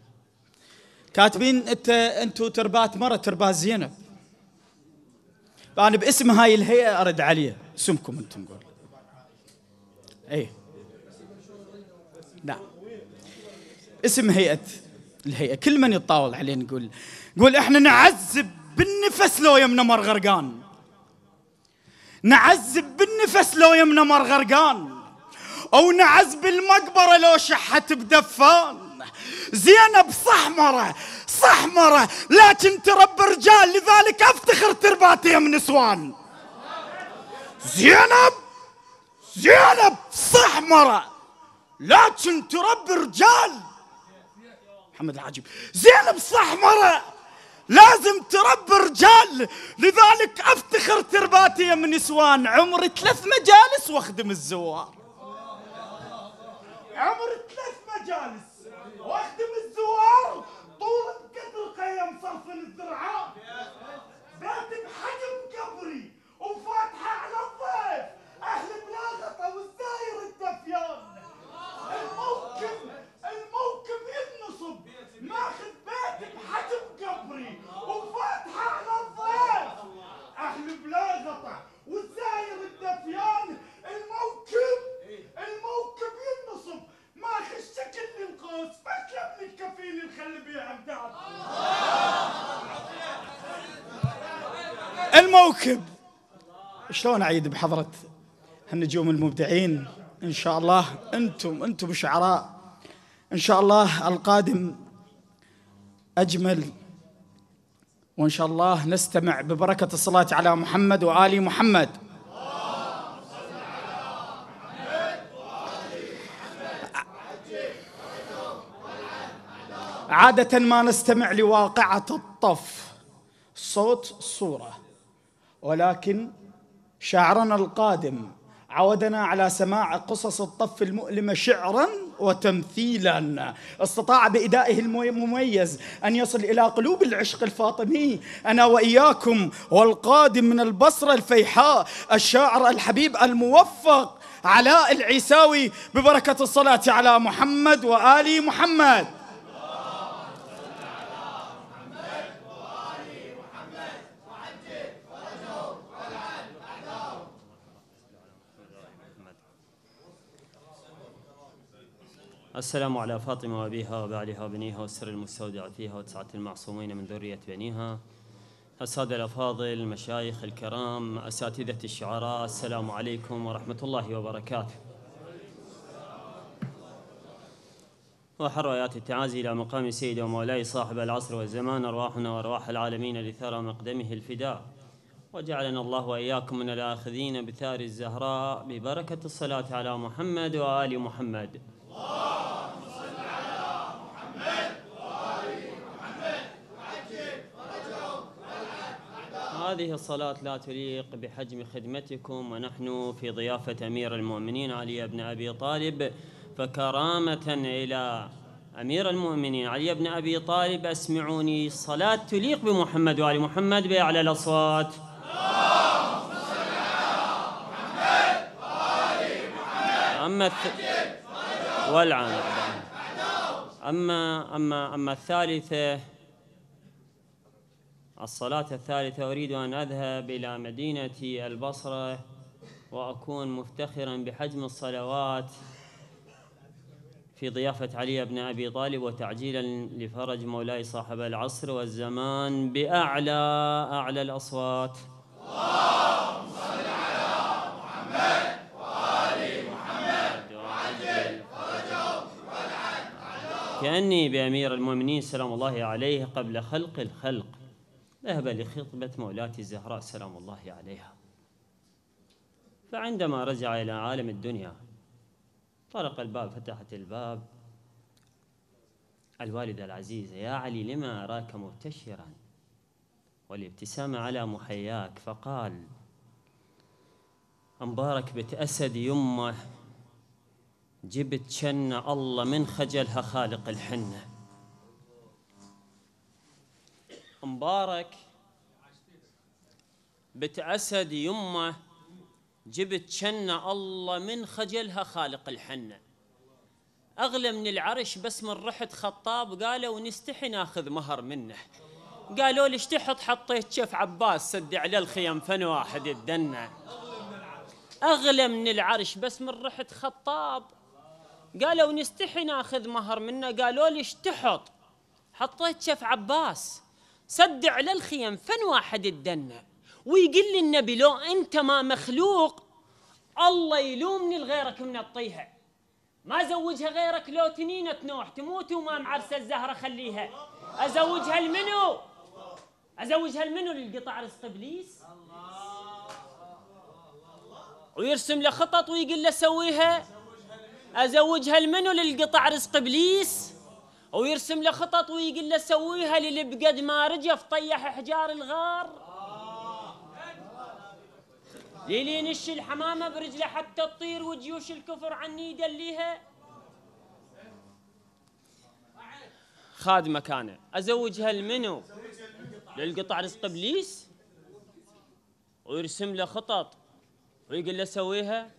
كاتبين انت أنتم تربات مرة تربات زينب. فانا باسم هاي الهيئة أرد عليه أسمكم أنتم. نقول اي نعم. اسم هيئة الهيئة. كل من يتطاول عليه نقول نقول إحنا نعذب بالنفس لو يمنا مر غرقان. نعذب بالنفس لو يمنا مر غرقان. أو نعذب المقبرة لو شحت بدفان زينب صحمرة صحمرة لكن ترب رجال لذلك أفتخر ترباتي يم نسوان زينب زينب صحمرة لكن تربي رجال. محمد العجيب. زينب صحمرة لازم تربي رجال لذلك أفتخر ترباتي من نسوان عمري ثلاث مجالس واخدم الزوار. عمري ثلاث مجالس. واخدم الزوار طول قدر قيم صرف الذرعان بيت بحجم قبري وفاتحة على الضيف. أهل بلاغطة والزاير الدفيان. الموكب الموكب ينصب. ماخذ بيت بحجم قبري وفاتحة على الضيف. أهل بلاغطة والزاير الدفيان الموكب الموكب ينصب ماخذ شكل القوس فاسلم لي الكفيل الخلي بيه عبدان الموكب. شلون أعيد بحضرة النجوم المبدعين؟ إن شاء الله أنتم أنتم شعراء. إن شاء الله القادم أجمل. وإن شاء الله نستمع ببركة الصلاة على محمد وآل محمد. عادة ما نستمع لواقعة الطف. صوت صورة. ولكن شاعرنا القادم عودنا على سماع قصص الطف المؤلمة شعرا وتمثيلا. استطاع بإدائه المميز أن يصل إلى قلوب العشق الفاطمي. أنا وإياكم والقادم من البصرة الفيحاء الشاعر الحبيب الموفق علاء العيساوي ببركة الصلاة على محمد وآل محمد. السلام على فاطمة وأبيها وبعلها وبنيها والسر المستودع فيها وتسعة المعصومين من ذرية بنيها. السادة الأفاضل المشايخ الكرام أساتذة الشعراء السلام عليكم ورحمة الله وبركاته. وأحر آيات التعازي إلى مقام سيدي ومولاي صاحب العصر والزمان أرواحنا وأرواح العالمين لثرى مقدمه الفداء. وجعلنا الله وإياكم من الآخذين بثار الزهراء. ببركة الصلاة على محمد وآل محمد. هذه الصلاة لا تليق بحجم خدمتكم ونحن في ضيافة أمير المؤمنين علي بن أبي طالب فكرامة إلى أمير المؤمنين علي بن أبي طالب أسمعوني صلاة تليق بمحمد وآل محمد بأعلى الأصوات أما. والعن أما أما أما الثالثة الصلاة الثالثة أريد أن أذهب إلى مدينة البصرة وأكون مفتخرا بحجم الصلوات في ضيافة علي بن أبي طالب وتعجيلا لفرج مولاي صاحب العصر والزمان بأعلى أعلى الأصوات. كأني بأمير المؤمنين سلام الله عليه قبل خلق الخلق. ذهب لخطبة مولاتي الزهراء سلام الله عليها. فعندما رجع إلى عالم الدنيا طرق الباب فتحت الباب. الوالدة العزيزة يا علي لما أراك مبتشرا؟ والابتسامة على محياك فقال مبارك بتأسد يمه جبت شنة الله من خجلها خالق الحنة. مبارك. بت أسد يمه جبت شنة الله من خجلها خالق الحنة أغلى من العرش بس من رحت خطاب قالوا نستحي ناخذ مهر منه. قالوا لي تحط حطيت شف عباس سد على الخيم فن واحد الدنة أغلى من العرش بس من رحت خطاب قالوا نستحي ناخذ مهر منه. قالوا لي تحط حطيت شف عباس سد على الخيم فن واحد الدنة ويقول لي النبي لو أنت ما مخلوق الله يلومني لغيرك من الطيحة ما زوجها غيرك لو تنينة نوح تموت وما معرسة الزهرة خليها. أزوجها المنو أزوجها المنو للقطع رزق إبليس ويرسم له خطط ويقول له سويها. أزوجها المنو للقطع رزق إبليس ويرسم له خطط ويقول له سويها للي بقد ما رجف طيح حجار الغار. ليلي نش الحمامة برجله حتى تطير وجيوش الكفر عني يدليها. خاد مكانه أزوجها المنو للقطع رزق إبليس. ويرسم له خطط ويقول له سويها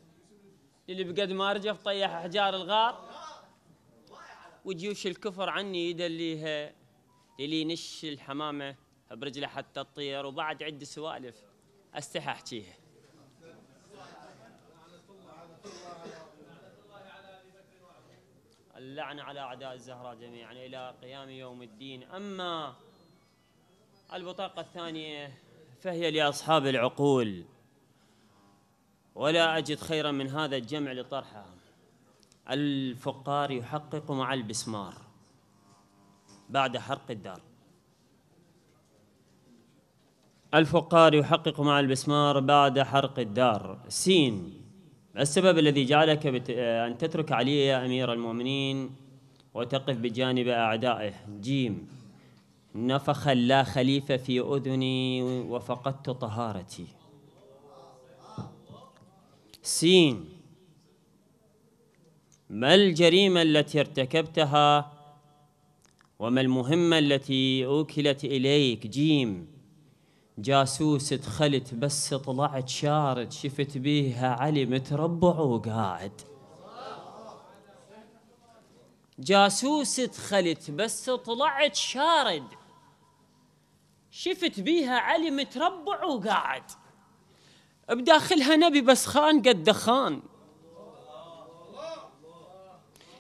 اللي بقد ما رجف طيح أحجار الغار. وجيوش الكفر عني يدليها اللي نش الحمامة برجله حتى تطير وبعد عد سوالف أستحى أحكيها. اللعنة على أعداء الزهراء جميعا إلى قيام يوم الدين. أما البطاقة الثانية فهي لأصحاب العقول ولا أجد خيرا من هذا الجمع لطرحها. الفقار يحقق مع البسمار بعد حرق الدار. الفقار يحقق مع البسمار بعد حرق الدار. سين السبب الذي جعلك بت... أن تترك علي يا أمير المؤمنين وتقف بجانب أعدائه. جيم نفخ لا خليفة في أذني وفقدت طهارتي. سين ما الجريمة التي ارتكبتها؟ وما المهمة التي أوكلت إليك؟ جيم جاسوس دخلت بس طلعت شارد شفت بيها علي متربع وقاعد. جاسوس دخلت بس طلعت شارد شفت بيها علي متربع وقاعد. بداخلها نبي بس خان قد دخان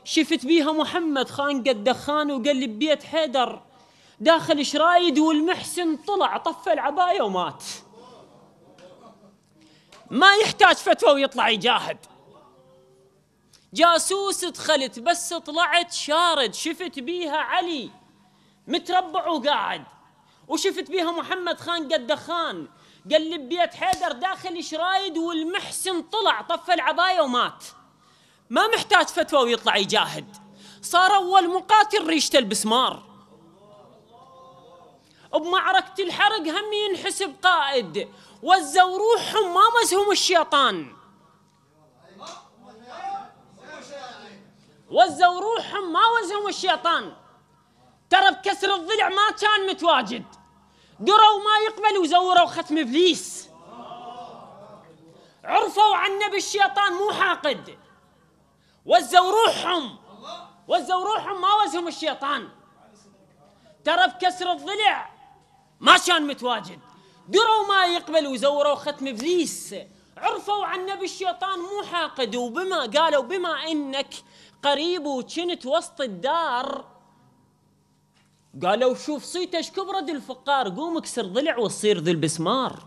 شفت بيها محمد خان قد دخان وقال لي ببيت حيدر. داخل شرايد والمحسن طلع طفى العباية ومات. ما يحتاج فتوى ويطلع يجاهد. جاسوس دخلت بس طلعت شارد. شفت بيها علي متربع وقاعد. وشفت بيها محمد خان قد دخان. قال لي ببيت حيدر داخل شرايد والمحسن طلع طفى العباية ومات. ما محتاج فتوى ويطلع يجاهد. صار أول مقاتل ريشة البسمار. بمعركة الحرق هم ينحسب قائد وزوا روحهم ما مزهم الشيطان. وزوا روحهم ما وزهم الشيطان. ترى بكسر الضلع ما كان متواجد. دروا ما يقبل وزوروا ختم إبليس. عرفوا عن نبي الشيطان مو حاقد. وزوا روحهم. وزوا روحهم ما وزهم الشيطان. ترى بكسر الضلع ما كان متواجد. دروا ما يقبل وزوروا ختم إبليس. عرفوا عن نبي الشيطان مو حاقد وبما قالوا بما إنك قريب وكنت وسط الدار. قالوا شوف صيتش كبرد الفقار قوم اكسر ضلع وتصير ذي البسمار.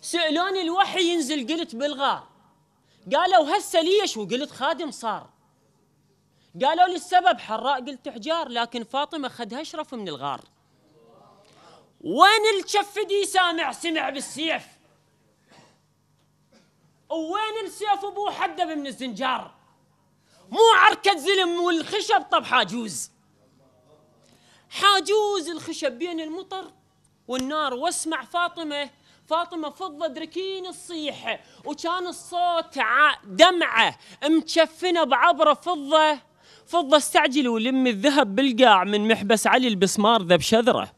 سألوني الوحي ينزل قلت بالغار. قالوا هسه ليش؟ وقلت خادم صار. قالوا لي السبب حراء قلت حجار لكن فاطمة خدها أشرف من الغار. وين الشفدي؟ سامع سمع بالسيف. وين السيف؟ أبو حدب من الزنجار. مو عركة زلم والخشب؟ طب حاجوز. حاجوز الخشب بين المطر والنار. واسمع فاطمة فاطمة فضة دركين الصيحة وكان الصوت دمعة مشفنة بعبرة فضة. فضة استعجل ولم الذهب بالقاع من محبس علي البسمار ذا بشذرة.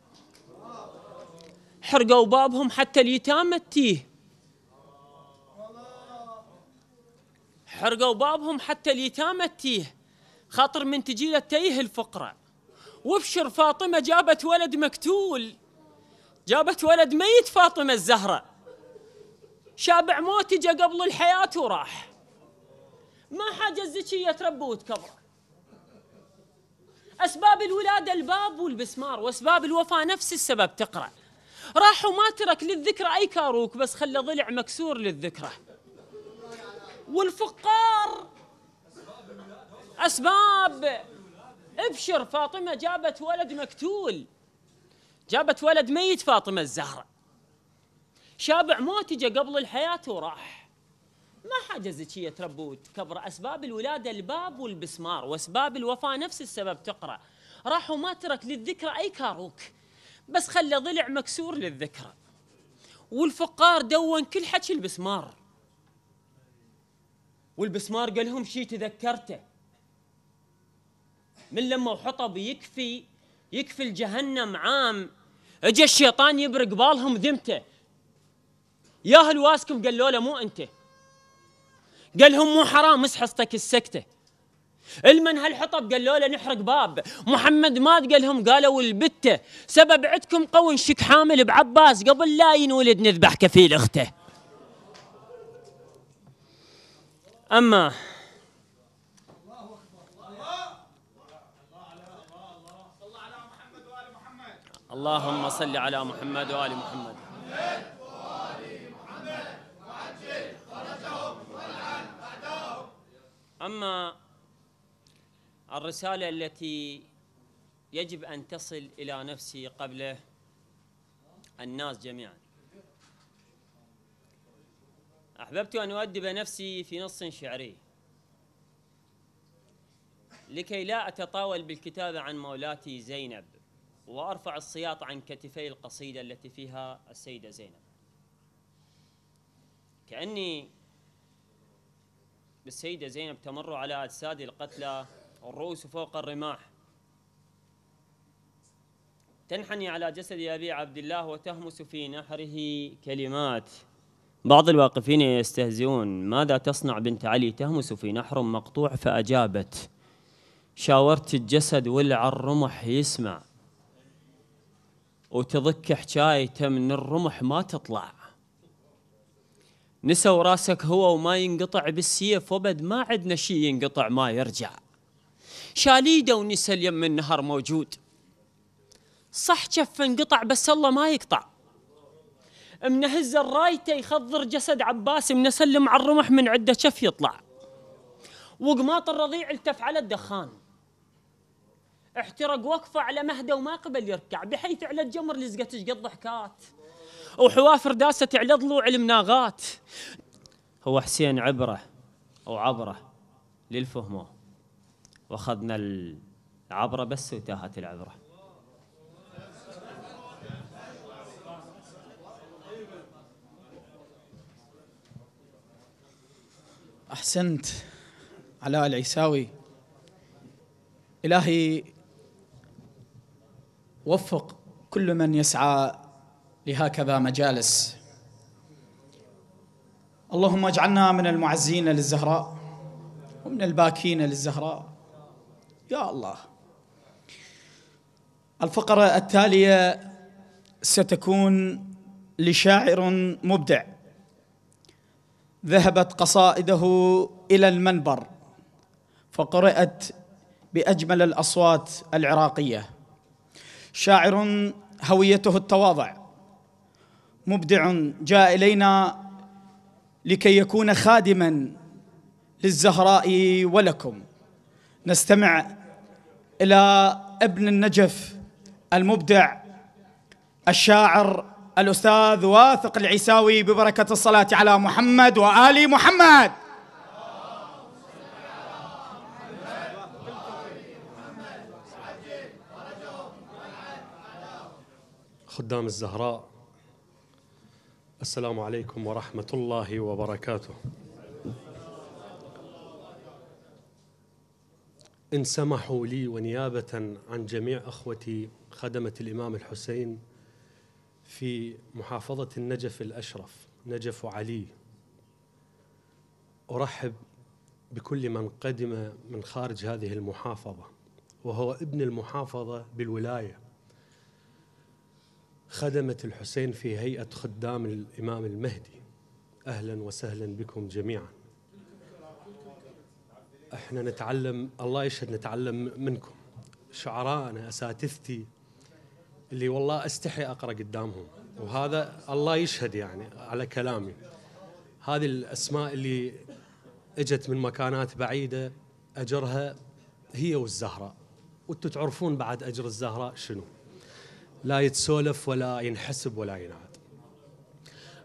حرقوا بابهم حتى اليتامى تيه حرقوا بابهم حتى اليتامى تيه خاطر من تجي له تيه الفقرة وابشر فاطمة جابت ولد مقتول. جابت ولد ميت فاطمة الزهرة. شابع موت جا قبل الحياة وراح. ما حاجة الزكية تربى وتكبر. أسباب الولادة الباب والبسمار وأسباب الوفاة نفس السبب تقرأ. راح وما ترك للذكرى أي كاروك بس خلى ضلع مكسور للذكرى. والفقار أسباب. ابشر فاطمة جابت ولد مقتول. جابت ولد ميت فاطمة الزهرة شابع موت جا قبل الحياة وراح. ما حاجة زكية تربوت. كبر أسباب الولادة الباب والبسمار وأسباب الوفاة نفس السبب تقرأ. راح وما ترك للذكرى أي كاروك. بس خلى ضلع مكسور للذكرى. والفقار دون كل حكي البسمار. والبسمار قال لهم شي تذكرته. من لما وحطب يكفي يكفي الجهنم عام. اجى الشيطان يبرق بالهم ذمته. يا الواسكم قالوا له مو انت. قال لهم مو حرام اسحصتك السكتة. المن هالحطب قالوا له نحرق باب. محمد مات قال لهم قالوا البتة. سبب عندكم قون شك حامل بعباس قبل لا ينولد نذبح كفيل أخته. أما اللهم صل على محمد وآل محمد. أما الرسالة التي يجب أن تصل إلى نفسي قبل الناس جميعا. أحببت أن أؤدب نفسي في نص شعري. لكي لا أتطاول بالكتابة عن مولاتي زينب. وأرفع السياط عن كتفي القصيدة التي فيها السيدة زينب. كأني بالسيدة زينب تمر على أجساد القتلى الرؤوس فوق الرماح. تنحني على جسد أبي عبد الله وتهمس في نحره كلمات. بعض الواقفين يستهزئون ماذا تصنع بنت علي تهمس في نحر مقطوع فأجابت شاورت الجسد ولع الرمح يسمع. وتضك حكايته من الرمح ما تطلع. نسوا راسك هو وما ينقطع بالسيف وبد ما عندنا شي ينقطع ما يرجع. شاليده ونسى اليم النهر موجود. صح جف انقطع بس الله ما يقطع. منهز الرايته يخضر جسد عباس منسلم على الرمح من عده شف يطلع. وقماط الرضيع التف على الدخان. احترق وقفه على مهده وما قبل يركع بحيث على الجمر لزقت قد ضحكات. وحوافر داست على ضلوع المناغات. هو حسين عبره أو عبره للفهمه وأخذنا العبره بس وتاهت العبره. أحسنت علاء العيساوي إلهي وفق كل من يسعى لهكذا مجالس. اللهم اجعلنا من المعزين للزهراء ومن الباكين للزهراء. يا الله. الفقرة التالية ستكون لشاعر مبدع. ذهبت قصائده إلى المنبر فقرأت بأجمل الأصوات العراقية. شاعر هويته التواضع مبدع جاء إلينا لكي يكون خادما للزهراء ولكم. نستمع إلى ابن النجف المبدع الشاعر الأستاذ واثق العيساوي ببركة الصلاة على محمد وآل محمد. خدام الزهراء السلام عليكم ورحمة الله وبركاته. إن سمحوا لي ونيابة عن جميع أخوتي خدمة الإمام الحسين في محافظة النجف الأشرف نجف علي أرحب بكل من قدم من خارج هذه المحافظة وهو ابن المحافظة بالولاية خدمة الحسين في هيئة خدام الإمام المهدي. أهلا وسهلا بكم جميعا. إحنا نتعلم الله يشهد نتعلم منكم. شعراءنا أساتذتي اللي والله أستحي أقرأ قدامهم. وهذا الله يشهد يعني على كلامي. هذه الأسماء اللي إجت من مكانات بعيدة أجرها هي والزهراء. وأنتم تعرفون بعد أجر الزهراء شنو. لا يتسولف ولا ينحسب ولا ينعاد.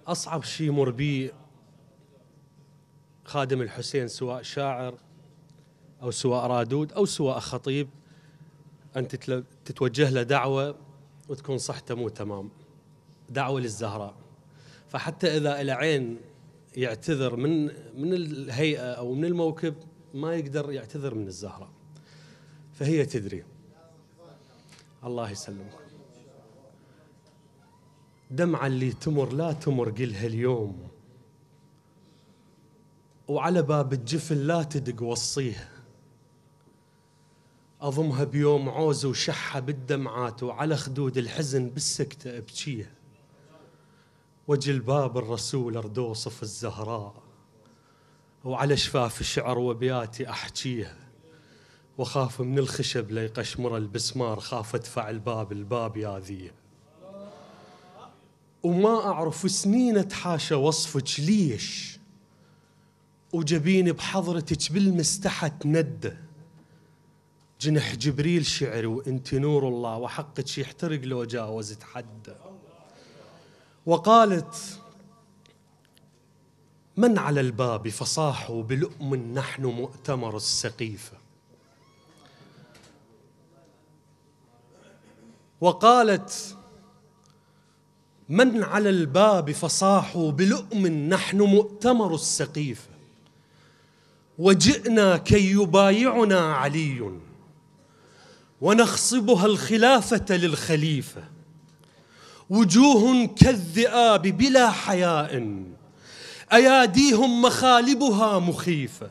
أصعب شيء يمر بي خادم الحسين سواء شاعر أو سواء رادود أو سواء خطيب أن تتوجه له دعوة وتكون صحته مو تمام. دعوة للزهراء. فحتى إذا إلى عين يعتذر من من الهيئة أو من الموكب ما يقدر يعتذر من الزهراء. فهي تدري. الله يسلمكم دمعة اللي تمر لا تمر قلها اليوم. وعلى باب الجفن لا تدق وصيها. أضمها بيوم عوز وشحة بالدمعات وعلى خدود الحزن بالسكتة أبكيها. وجلباب الرسول أردوصف الزهراء. وعلى شفاف الشعر وبياتي أحكيها. وخاف من الخشب ليقشمر البسمار خاف أدفع الباب الباب ياذيه وما أعرف سنين أتحاشى وصفك ليش؟ وجبيني بحضرتك بالمستحة ندة جنح جبريل شعري وإنت نور الله وحقك يحترق لو جاوزت حده وقالت من على الباب فصاحوا بلؤم نحن مؤتمر السقيفة. وقالت من على الباب فصاحوا بلؤم نحن مؤتمر السقيفة وجئنا كي يبايعنا علي. ونخصبها الخلافة للخليفة. وجوه كالذئاب بلا حياء. أياديهم مخالبها مخيفة.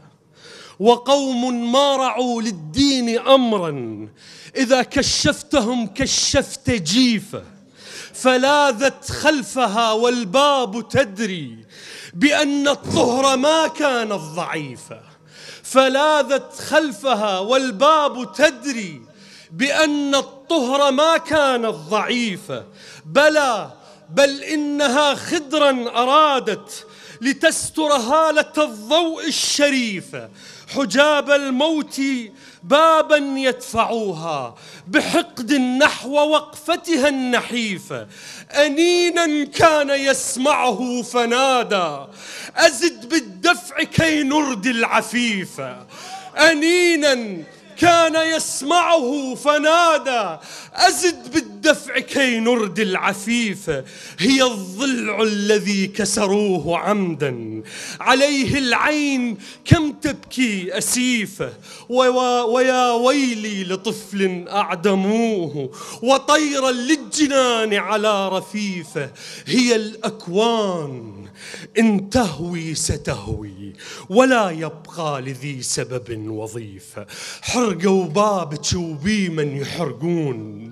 وقوم ما رعوا للدين أمرا. إذا كشفتهم كشفت جيفة. فلاذت خلفها والباب تدري بأن الطهر ما كانت ضعيفة فلاذت خلفها والباب تدري بأن الطهر ما كانت ضعيفة بلى بل إنها خدرا أرادت لتستر هالة الضوء الشريفة حجاب الموت بابا يدفعوها بحقد نحو وقفتها النحيفة أنينا كان يسمعه فنادى أزد بالدفع كي نردي العفيفة أنينا كان يسمعه فنادى أزد بالدفع كي نرد العفيفة هي الضلع الذي كسروه عمدا. عليه العين كم تبكي أسيفة ويا ويلي لطفل أعدموه. وطيرا للجنان على رفيفة هي الأكوان إن تهوي ستهوي. ولا يبقى لذي سبب وظيفة حرقوا بابك وبي من يحرقون.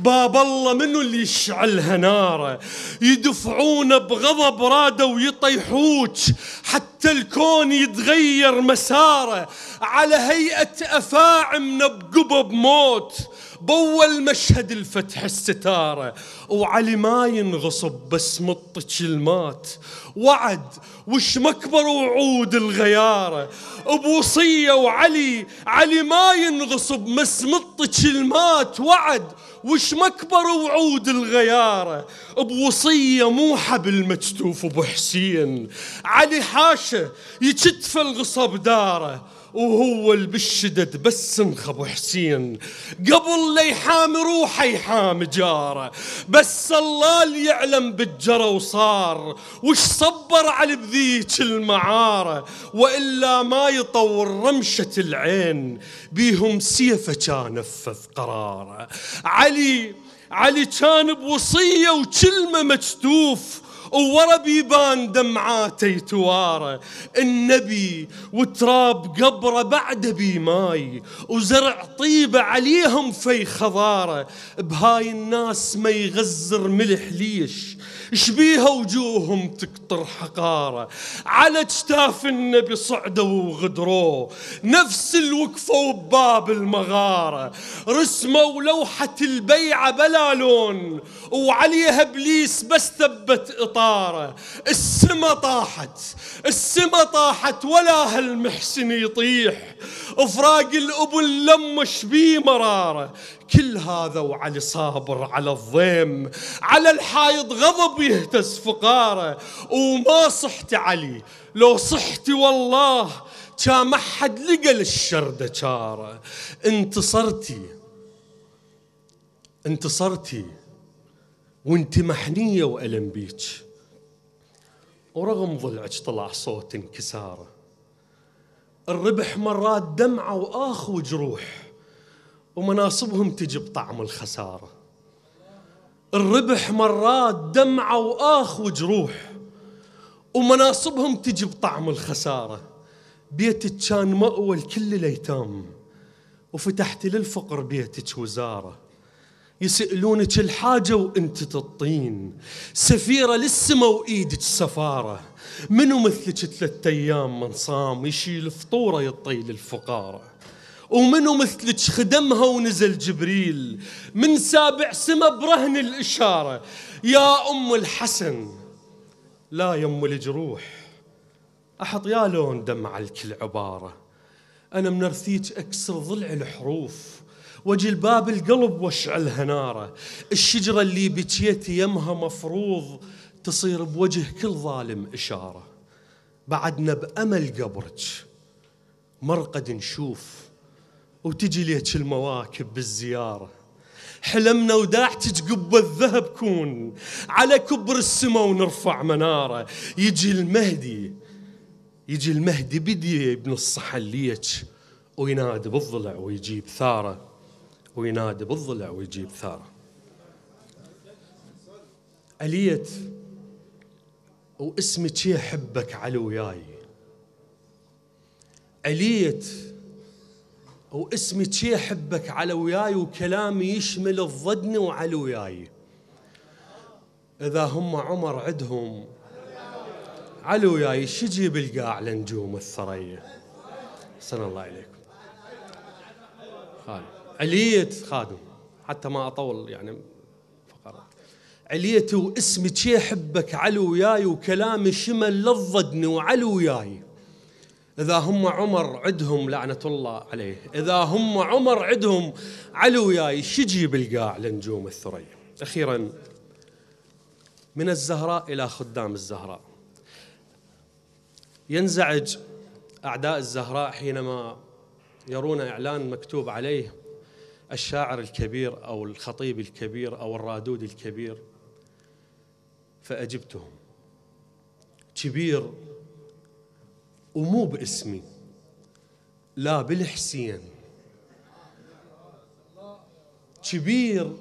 باب الله منو اللي يشعلها ناره؟ يدفعون بغضب رادوا يطيحوك حتى الكون يتغير مساره. على هيئة أفاعم بقبب موت بول مشهد الفتح الستارة وعلي ما ينغصب بس مطك المات. وعد وش مكبر وعود الغيارة بوصية وعلي علي ما ينغصب بس مطك المات. وعد وش مكبر وعود الغيارة بوصية مو حبل مكتوف ابو حسين علي حاشة يكتف الغصب دارة وهو اللي بالشدد بس انخب حسين. قبل لا يحامي روحه يحامي جاره. بس الله اللي يعلم بالجرى وصار. وش صبر على بذيك المعارة. وإلا ما يطور رمشة العين. بيهم سيفة كان نفذ قراره. علي علي كان بوصية وكلمة مكتوف وورا بيبان دمعاته يتوارى النبي وتراب قبره بعده بماي وزرع طيبة عليهم في خضارة. بهاي الناس ما يغزر ملح ليش؟ شبيها وجوههم تقطر حقارة. على جتاف النبي صعدوا وغدروه نفس الوقفة وباب المغارة. رسموا لوحة البيعة بلا لون. وعليها إبليس بس ثبت إطارة. السما طاحت. السما طاحت ولا هالمحسن يطيح. افراق الابن لما شبيه مرارة. كل هذا وعلي صابر على الضيم على الحايض غضب يهتز فقارة. وما صحت علي لو صحتي والله ما حد لقى للشر دكاره انتصرتي انتصرتي وانت محنية وألم بيك. ورغم ضلعك طلع صوت انكساره الربح مرات دمعة وآخ وجروح ومناصبهم تجي بطعم الخسارة. الربح مرات دمعة وآخ وجروح ومناصبهم تجي بطعم الخسارة. بيتك كان مأوى لكل الأيتام وفتحت للفقر بيتك وزارة. يسألونك الحاجة وإنت تطين. سفيرة للسما وايدك سفارة. منو مثلك ثلاثة أيام من صام يشيل فطورة يطيل الفقارة؟ ومنو مثلك خدمها ونزل جبريل؟ من سابع سما برهن الإشارة. يا أم الحسن لا يم الجروح. أحط يا لون دمع الكل عبارة أنا منرثيك أكسر ضلع الحروف. وجه باب القلب واشعلها ناره الشجرة اللي بكيت يمها مفروض تصير بوجه كل ظالم إشارة. بعدنا بأمل قبرك مرقد نشوف وتجي ليك المواكب بالزيارة. حلمنا وداعتك قبة الذهب كون على كبر السما ونرفع منارة. يجي المهدي يجي المهدي بدي ابن الصحن ليك وينادي بالضلع ويجيب ثارة. وينادي بالضلع ويجيب ثارة. عليت واسمك يحبك على وياي. عليت واسمك يحبك على وياي وكلامي يشمل الظدن وعلى وياي. إذا هم عمر عدهم على وياي شجي بالقاع لنجوم الثريا سن الله عليكم خالد. علية خادم حتى ما أطول يعني فقرات عليتي واسمك يحبك علو وياي وكلامي شمل للظدن وعلو وياي إذا هم عمر عدهم لعنة الله عليه. إذا هم عمر عدهم علو وياي شجي بالقاع لنجوم الثريا أخيرا من الزهراء إلى خدام الزهراء. ينزعج أعداء الزهراء حينما يرون إعلان مكتوب عليه الشاعر الكبير أو الخطيب الكبير أو الرادود الكبير فأجبتهم. كبير ومو باسمي لا بالحسين. كبير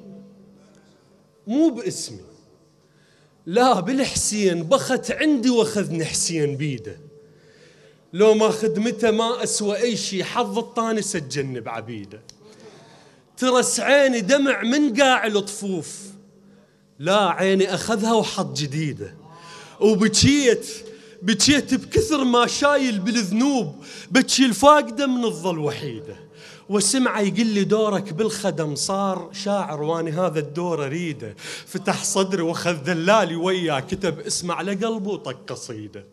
مو باسمي لا بالحسين. بخت عندي وأخذني حسين بيده. لو ما خدمته ما اسوى أي شيء حظ الطاني سجني بعبيده. ترس عيني دمع من قاع الطفوف لا عيني أخذها وحط جديدة وبكيت بكيت بكثر ما شايل بالذنوب. بكي الفاقدة من الظل وحيدة وسمعه يقول لي دورك بالخدم. صار شاعر واني هذا الدور اريده فتح صدري وأخذ ذلالي وياه كتب اسمه على قلبه وطق قصيده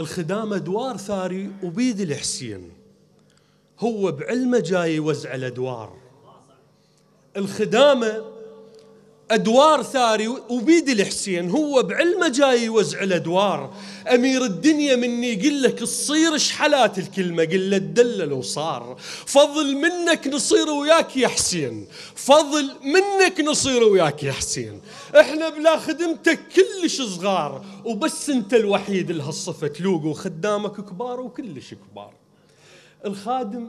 الخدامة دوار ثاري وبيد الحسين. هو بعلمه جاي يوزع الادوار الخدامه أدوار ثاري وبيد الحسين هو بعلمه جاي يوزع الادوار أمير الدنيا مني يقول لك تصير شحلات الكلمة؟ قل له تدلل وصار فضل منك نصير وياك يا حسين. فضل منك نصير وياك يا حسين. إحنا بلا خدمتك كلش صغار وبس أنت الوحيد اللي هالصفة تلوق وخدامك كبار وكلش كبار. الخادم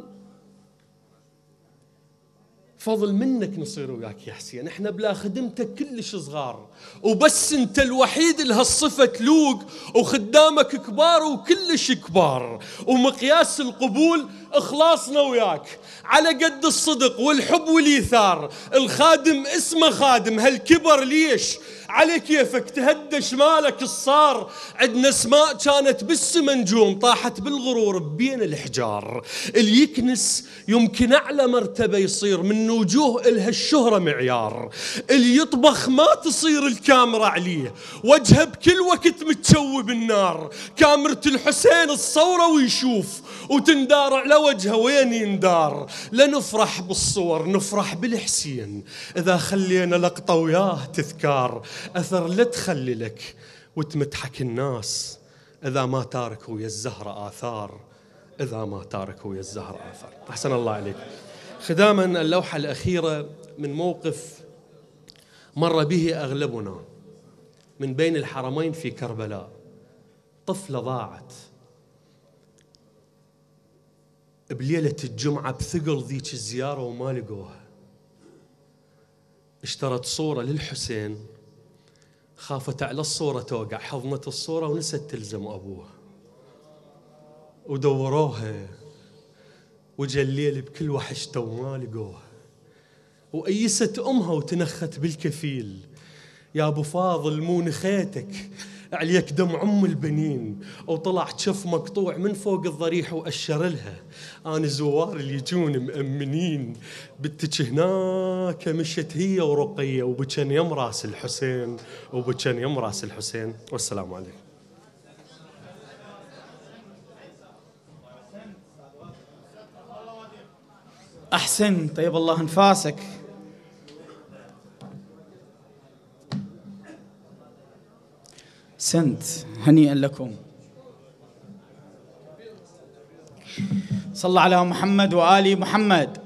فضل منك نصير وياك يا حسين. إحنا بلا خدمتك كلش صغار وبس أنت الوحيد اللي هالصفة تلوق وخدامك كبار وكلش كبار ومقياس القبول إخلاصنا وياك. على قد الصدق والحب والإيثار الخادم اسمه خادم هالكبر ليش؟ على كيفك تهدش مالك الصار. عندنا اسماء كانت بالسما نجوم طاحت بالغرور بين الحجار. اللي يكنس يمكن أعلى مرتبة يصير من وجوه إلها الشهرة معيار. اللي يطبخ ما تصير الكاميرا عليه. وجهه بكل وقت متشوي بالنار. كاميرا الحسين الصورة ويشوف. وتندار على وجهه وين يندار. لنفرح بالصور نفرح بالحسين. إذا خلينا لقطة وياه تذكار. أثر لا تخلي لك وتمدحك الناس. إذا ما تاركوا ويا الزهرة آثار إذا ما تاركوا ويا الزهرة آثار. أحسن الله عليك. ختاما اللوحة الأخيرة من موقف مر به أغلبنا من بين الحرمين في كربلاء. طفلة ضاعت. بليلة الجمعة بثقل ذيك الزيارة وما لقوها. اشترت صورة للحسين. خافت على الصورة توقع حضنت الصورة ونست تلزم أبوها. ودوروها وجا الليل بكل وحشته وما لقوها. وأيست أمها وتنخت بالكفيل. يا أبو فاضل مو نخيتك عليك دم عم البنين. وطلع شف مقطوع من فوق الضريح وأشر لها. أنا زوار اللي يجون مأمنين. بنتك هناك مشت هي ورقية وبكن يم راس الحسين وبكن يم راس الحسين. والسلام عليكم. أحسن. طيب الله أنفاسك. سنت هنيئا لكم. صلى على محمد وآل محمد.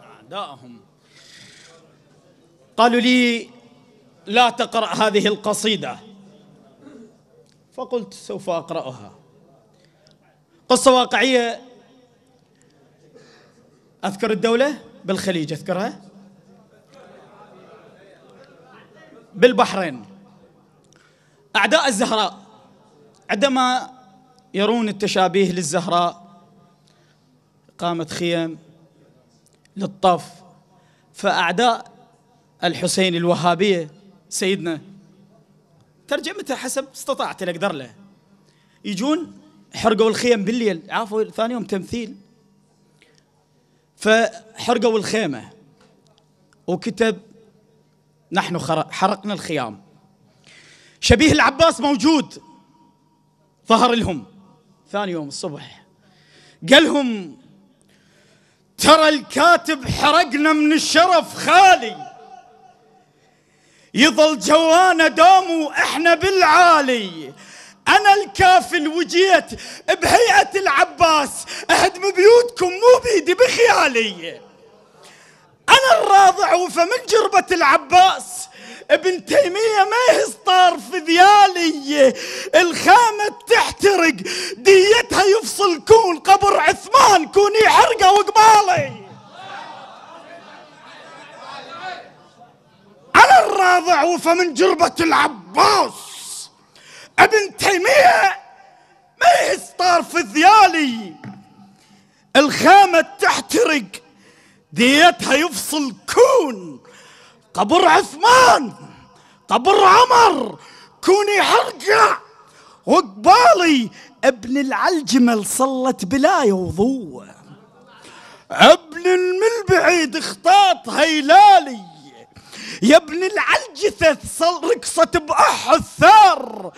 أعداءهم. قالوا لي لا تقرأ هذه القصيدة. فقلت سوف أقرأها. قصة واقعية. أذكر الدولة. بالخليج أذكرها؟ بالبحرين. أعداء الزهراء عندما يرون التشابيه للزهراء قامت خيم للطف فأعداء الحسين الوهابية سيدنا ترجمتها حسب؟ استطاعت الأقدر له. يجون حرقوا الخيم بالليل عافوا ثاني يوم تمثيل. فحرقوا الخيمة. وكتب نحن حرقنا الخيام. شبيه العباس موجود. ظهر لهم. ثاني يوم الصبح. قال لهم ترى الكاتب حرقنا من الشرف خالي. يظل جوانا دوم وإحنا بالعالي. أنا الكافل وجيت بهيئة العباس. أهدم بيوتكم مو بيدي بخيالي. أنا الراضع وفمن جربة العباس. ابن تيمية ما يسطار في ذيالي. الخامة تحترق ديتها يفصل كون قبر عثمان. كوني حرقة وقبالي. أنا الراضع وفمن جربة العباس. ابن تيمية ما يسطار في ذيالي. الخامة تحترق ديتها يفصل كون. قبر عثمان قبر عمر كوني حرقة وقبالي ابن العلجمل صلت بلا وضوء ابن من بعيد اختاط هيلالي. يا ابن العلجثة صل رقصت بأح الثار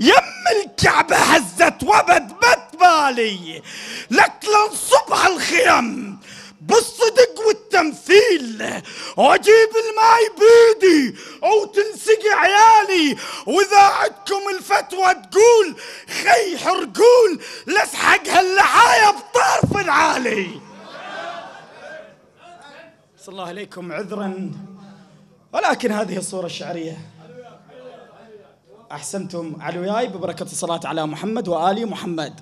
يم الكعبة هزت وبد بت بالي. لك لنصب مريم بالصدق والتمثيل. واجيب الماي بيدي أو تنسقي عيالي. وإذا عندكم الفتوى تقول خي حرقول. لاسحق هاللحايا بطرف العالي صلى الله عليكم عذرا. ولكن هذه الصورة الشعرية. أحسنتم على وياي ببركة الصلاة على محمد وآل محمد.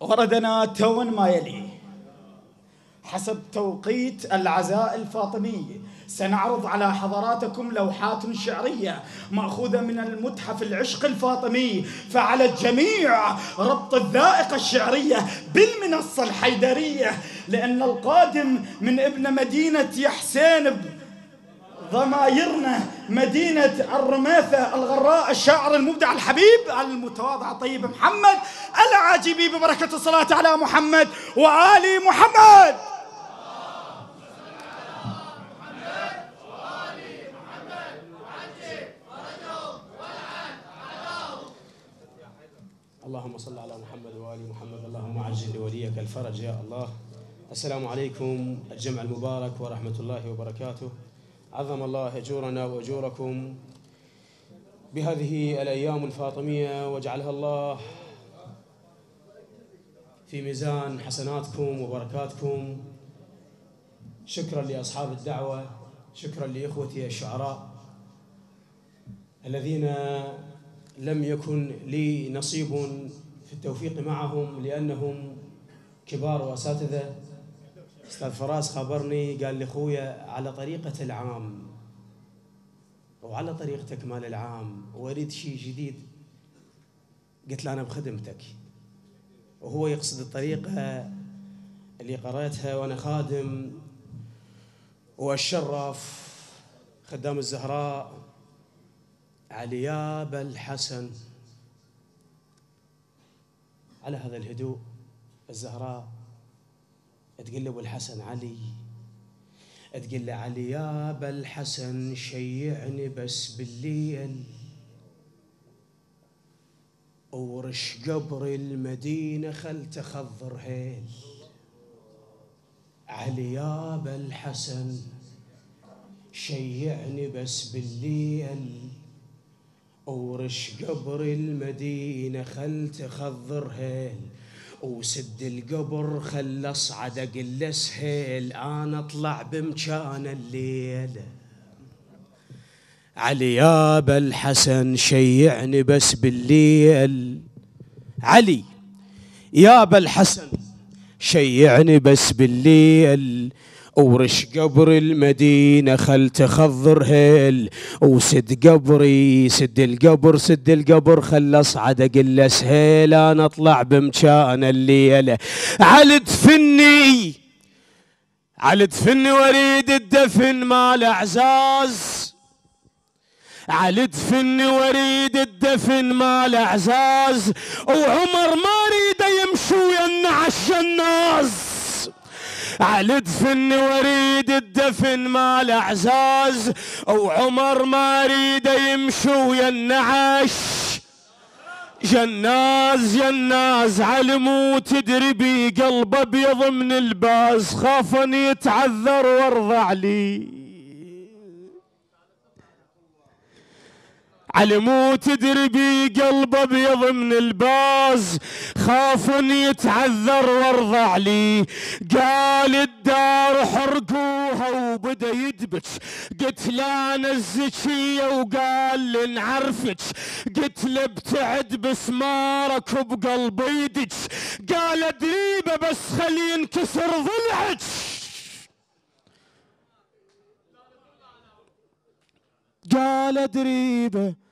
وردنا تون ما يلي. حسب توقيت العزاء الفاطمي. سنعرض على حضراتكم لوحات شعرية مأخوذة من المتحف العشق الفاطمي فعلى الجميع ربط الذائقة الشعرية بالمنصة الحيدرية لأن القادم من ابن مدينة يحسين ضمايرنا مدينة الرماثة الغراء الشاعر المبدع الحبيب المتواضع الطيب محمد العاجبي ببركة الصلاة على محمد وآل محمد. اللهم صل على محمد وآل محمد. اللهم عجل لوليك الفرج يا الله. السلام عليكم الجمع المبارك ورحمة الله وبركاته. عظم الله أجورنا وأجوركم بهذه الأيام الفاطمية واجعلها الله في ميزان حسناتكم وبركاتكم. شكرا لأصحاب الدعوة شكرا لإخوتي الشعراء الذين لم يكن لي نصيب في التوفيق معهم لأنهم كبار وأساتذة. أستاذ فراس خبرني قال لي أخويا على طريقة العام. وعلى طريقتك مال العام وأريد شيء جديد. قلت له أنا بخدمتك. وهو يقصد الطريقة اللي قرأتها وأنا خادم. وأشرف خدام الزهراء. علياب الحسن. على هذا الهدوء الزهراء تقول له الحسن علي. تقول له علي أبا الحسن شيعني بس بالليل. ورش قبر المدينة خل تخضر هيل. علي يا أبا الحسن شيعني بس بالليل. ورش قبر المدينة خل تخضر هيل. وسد القبر خل أصعد أقل سهيل أنا أطلع بمكان الليلة. علي يابا الحسن شيعني بس بالليل. علي يابا الحسن شيعني بس بالليل. ورش قبر المدينة خل تخضر هيل. وسد قبري سد القبر سد القبر خل أصعد أقل سهيل أنا أطلع بمكان الليلة على دفني على دفني واريد الدفن مال أعزاز. على دفني واريد الدفن مال أعزاز. وعمر ما اريد يمشي وينعش الناس. على دفن وريد الدفن مال أعزاز وعمر ما أريد يمشي ويا النعش جناز جناز علمو تدري بي قلبه أبيض من الباز خاف ان يتعذر وارضع لي على مو تدري قلبه أبيض من الباز خاف يتعذر وارضع لي قال الدار حرقوها وبدأ يدبك. قلت لا أنا وقال لي نعرفك قلت له ابتعد بسمارك وبقلب يدك. قال ادريبه بس خلي ينكسر ضلعك. قال دريبه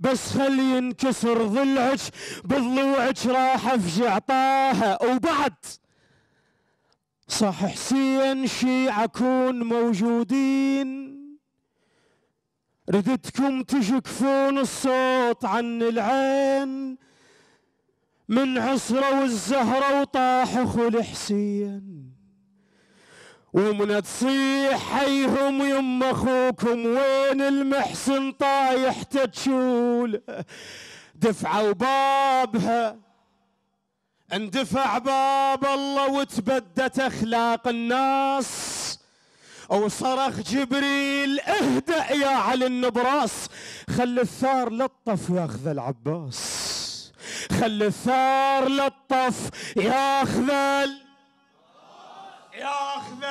بس خلي ينكسر ضلعك بضلوعك راح أفجع طاها. وبعد صح حسين شيعة كون موجودين. ردتكم تشكفون الصوت عن العين. من عصرة والزهرة وطاح أخو الحسين. ومن تصيح حيهم يم أخوكم وين المحسن طايح تتشول دفعوا بابها. اندفع باب الله وتبدت أخلاق الناس. أو صرخ جبريل اهدأ يا علي النبراس. خل الثار لطف ياخذ العباس. خل الثار لطف ياخذ ياخذ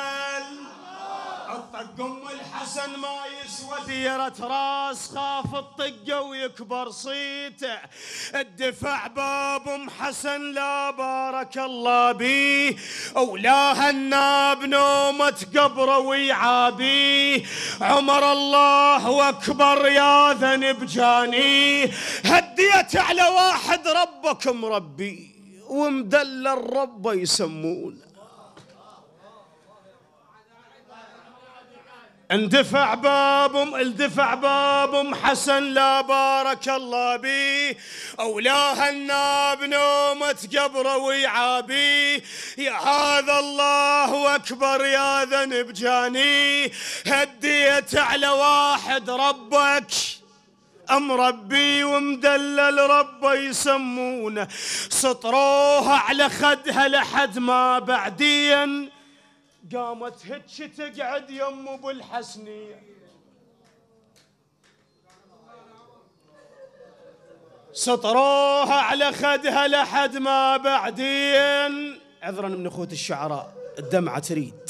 الطق ام الحسن ما يسوى. ديرة راس خاف الطقه ويكبر صيته. الدفع باب أم حسن لا بارك الله بيه. ولا الناب نومة قبره ويعابيه عمر الله أكبر يا ذنب جاني. هديت على واحد ربك مربي ومدلل ربه يسمونه اندفع باب اندفع باب ام حسن لا بارك الله بيه اولاه الناب نومة قبره ويعابيه يا هذا الله أكبر يا ذنب جاني. هديت على واحد ربك. أم ربي ومدلل ربه يسمونه. سطروها على خدها لحد ما بعدين. قامت هتش تقعد يم أبو الحسنية. سطروها على خدها لحد ما بعدين. عذرا من أخوة الشعراء الدمعة تريد.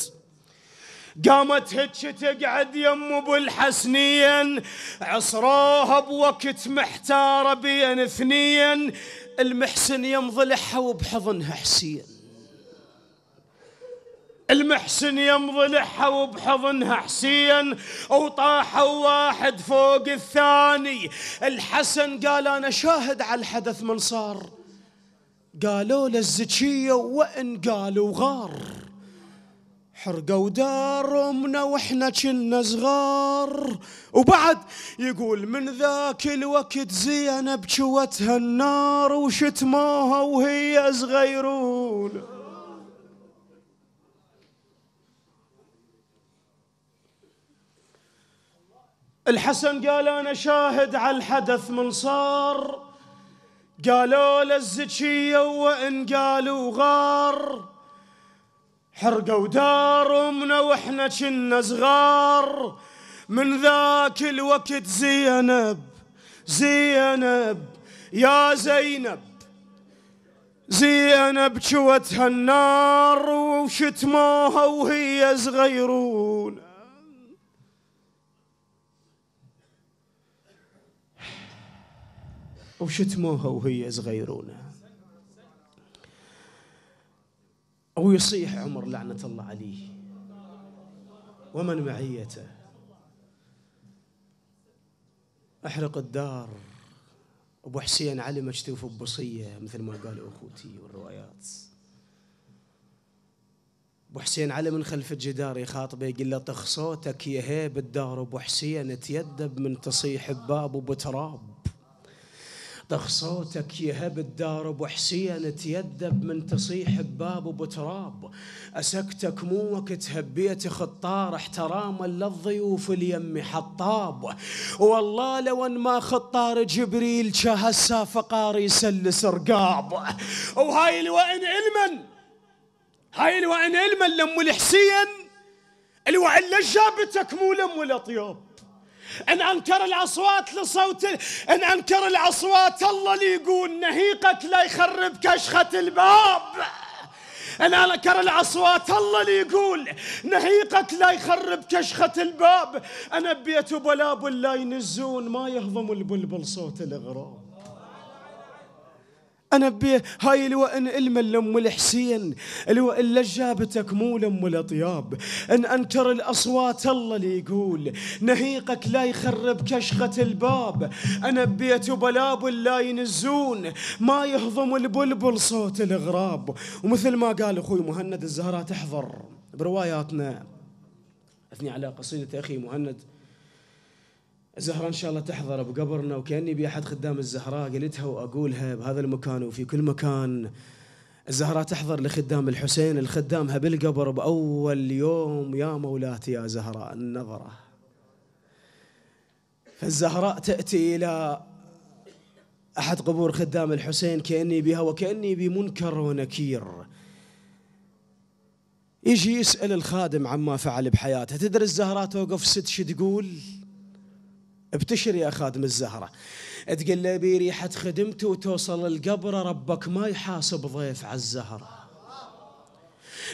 قامت هتش تقعد يم أبو الحسنين عصروها بوقت محتارة بين اثنين. المحسن يمضلحها وبحضنها حسين. المحسن يمضلعها وبحضنها حسين وطاحوا واحد فوق الثاني. الحسن قال أنا شاهد على الحدث من صار. قالوا للزكية وإن قالوا غار. حرقوا دار امنا وإحنا كنا صغار. وبعد يقول من ذاك الوقت زينب جوتها النار وشتموها وهي صغيرون. الحسن قال أنا شاهد على الحدث من صار. قالوا للزكية وإن قالوا غار. حرقوا دار أمنا وإحنا كنا صغار. من ذاك الوقت زينب زينب يا زينب. زينب شوتها النار وشتموها وهي صغيرون. وشتموها وهي صغيرونة أو يصيح عمر لعنة الله عليه. ومن معيته؟ أحرق الدار. أبو حسين علي مكتوف ببصية مثل ما قال أخوتي والروايات. أبو حسين علي من خلف الجدار يخاطبه يقول له طخ صوتك يا هيب الدار أبو حسين تيدب من تصيح بباب وبتراب. طخ صوتك يهب الدار أبو حسين تيدب من تصيح بباب أبو تراب. أسكتك مو وقت هبيت خطار احتراما للضيوف اليم حطاب. والله لو أن ما خطار جبريل شهسا فقار يسلس رقاب وهاي الوئن علما هاي الوئن علما لأم الحسين. الوئن لجابتك مو لأم الأطياب. أن أنكر الأصوات لصوت أن أنكر الأصوات. الله اللي يقول نهيقك لا يخرب كشخة الباب. أن أنكر الأصوات. الله اللي يقول نهيقك لا يخرب كشخة الباب. أنا بيت بلاب لا ينزون ما يهضم البلبل صوت الاغراب أنا بي هاي الوئن علما لام الحسين الوئن اللي جابتك مو لام الأطياب. أن أنكر الأصوات الله اللي يقول نهيقك لا يخرب كشخة الباب. أنا بيت بلاب لا ينزون ما يهضم البلبل صوت الاغراب ومثل ما قال أخوي مهند الزهراء تحضر برواياتنا. أثني على قصيدة أخي مهند. الزهراء إن شاء الله تحضر بقبرنا وكأني بأحد خدام الزهراء قلتها وأقولها بهذا المكان وفي كل مكان. الزهراء تحضر لخدام الحسين الخدامها بالقبر بأول يوم. يا مولاتي يا زهراء النظرة. فالزهراء تأتي إلى أحد قبور خدام الحسين كأني بها وكأني بمنكر ونكير. يجي يسأل الخادم عما فعل بحياته. تدري الزهراء توقف ست شو تقول؟ ابتشر يا خادم الزهرة. تقول له بريحة خدمته وتوصل القبر ربك ما يحاسب ضيف على الزهرة.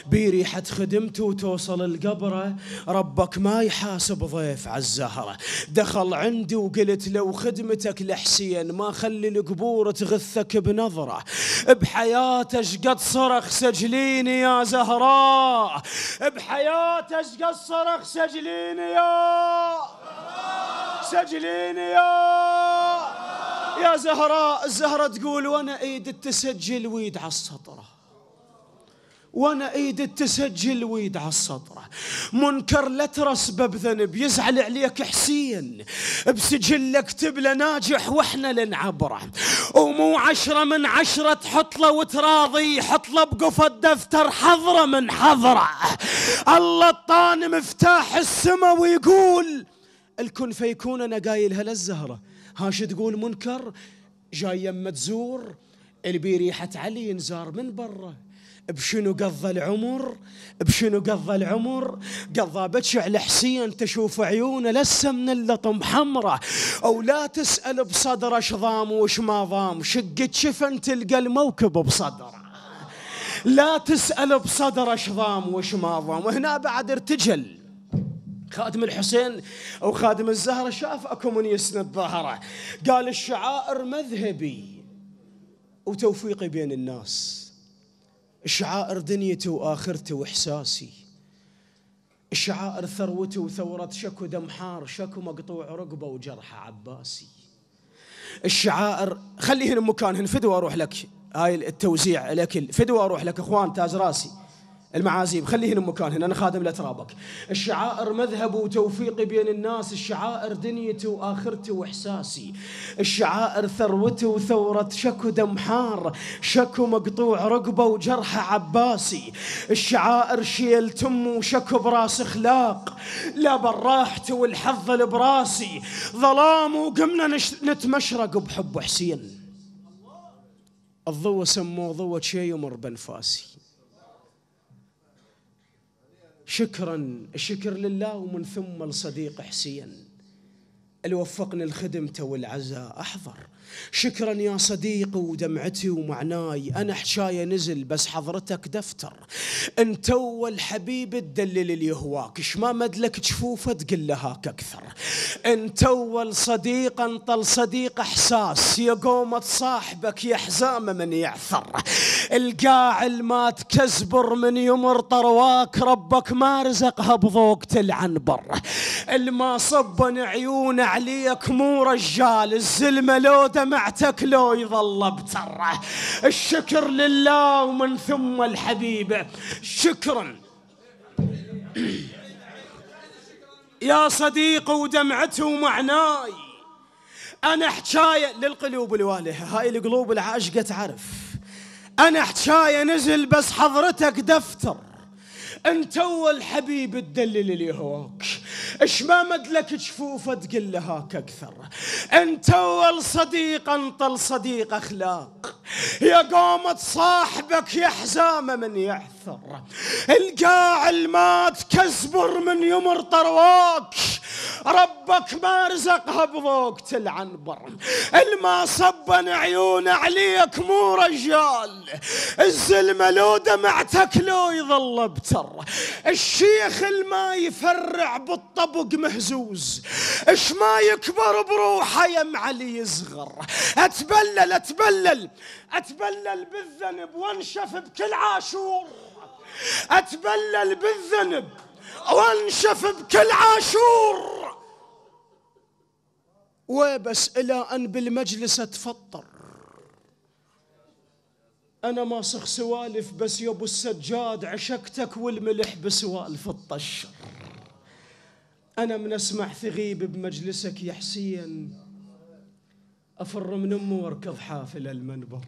بريحة خدمته وتوصل القبرة ربك ما يحاسب ضيف على الزهرة. دخل عندي وقلت لو خدمتك لحسين ما خلي القبور تغثك بنظرة. بحياتك قد صرخ سجليني يا زهراء. بحياتك قد صرخ سجليني يا سجليني يا يا زهراء الزهرة تقول وأنا ايد التسجل ويد على السطرة. وأنا ايد تسجل ويد على السطرة. منكر لا ترسبه بذنب يزعل عليك حسين. بسجل اكتب له ناجح وإحنا لنعبره. ومو عشرة من عشرة تحط له وتراضي يحط له بقفة دفتر حضرة من حضرة. الله الطان مفتاح السما ويقول الكن فيكون أنا قايلها للزهرة هاش تقول منكر؟ جاي يمه تزور اللي ريحة علي ينزار من برا. بشنو قضى العمر؟ بشنو قضى العمر؟ قضى بتشعل حسين تشوف عيونه لسه من اللطم حمرة. أو لا تسأل بصدره إيش ضام وش ما ضام. شقة شفن تلقى الموكب بصدره. لا تسأل بصدره إيش ضام وش ما ضام. وهنا بعد ارتجل. خادم الحسين أو خادم الزهرة شاف أكو من يسند ظهره. قال الشعائر مذهبي وتوفيقي بين الناس. الشعائر دنيتي وآخرتي وإحساسي. الشعائر ثروتي وثورة شكو دمحار شكو مقطوع رقبة وجرح عباسي. الشعائر خليه هنا مكانهن فدوى أروح لك. هاي التوزيع الاكل فدوى أروح لك إخوان تاج راسي. المعازيم خليهن مكانهن أنا خادم لترابك. الشعائر مذهب وتوفيقي بين الناس الشعائر دنيتي وآخرتي وإحساسي. الشعائر ثروتي وثورة شكو دمحار شكو مقطوع رقبة وجرح عباسي. الشعائر شيل تم وشكو براس أخلاق لا براحتي والحظ براسي ظلام وقمنا نتمشرق بحب حسين. الضوء سموه ضوء شي يمر بنفاسي. شكرا الشكر لله ومن ثم الصديق حسين اللي وفقني الخدمة والعزاء أحضر. شكرا يا صديقي ودمعتي ومعناي أنا حشاية نزل بس حضرتك دفتر. أنت أول حبيب تدلل اللي يهواك ما مدلك تشوفه تقول لهاك أكثر. أنت أول صديق انطل صديق إحساس يا قومة صاحبك يا حزامة من يعثر. القاع ما تكزبر من يمر طرواك ربك ما رزقها بذوق تلعن بر الما صبن عيون عليك مو رجال الزلمة لو دمعتك لو يظل بتره. الشكر لله ومن ثم الحبيب. شكرا. يا صديق ودمعته ومعناي أنا حكاية للقلوب الوالهة. هاي القلوب العاشقة تعرف. أنا حكاية نزل بس حضرتك دفتر. انت اول حبيب تدلل اللي هواك اش ما مدلك جفوفه تقل لهاك أكثر انت اول صديق انطل صديق أخلاق. يا قومة صاحبك يا حزامة من يعثر. القاع المات كزبر من يمر طرواك ربك ما رزقها بذوق تلعن بر الما صبن عيون عليك مو رجال. الزلمة لو دمعتك لو يظل بتر. الشيخ الما يفرع بالطبق مهزوز. إش ما يكبر بروحه يم علي يصغر أتبلل أتبلل. أتبلل بالذنب وانشف بكل عاشور. أتبلل بالذنب وانشف بكل عاشور. وبس إلى أن بالمجلس أتفطر. أنا ما صخ سوالف بس يا أبو السجاد عشقتك والملح بسوالف الطشر. أنا من أسمع ثغيب بمجلسك يا حسين. أفر من أمه وأركض حافل المنبر.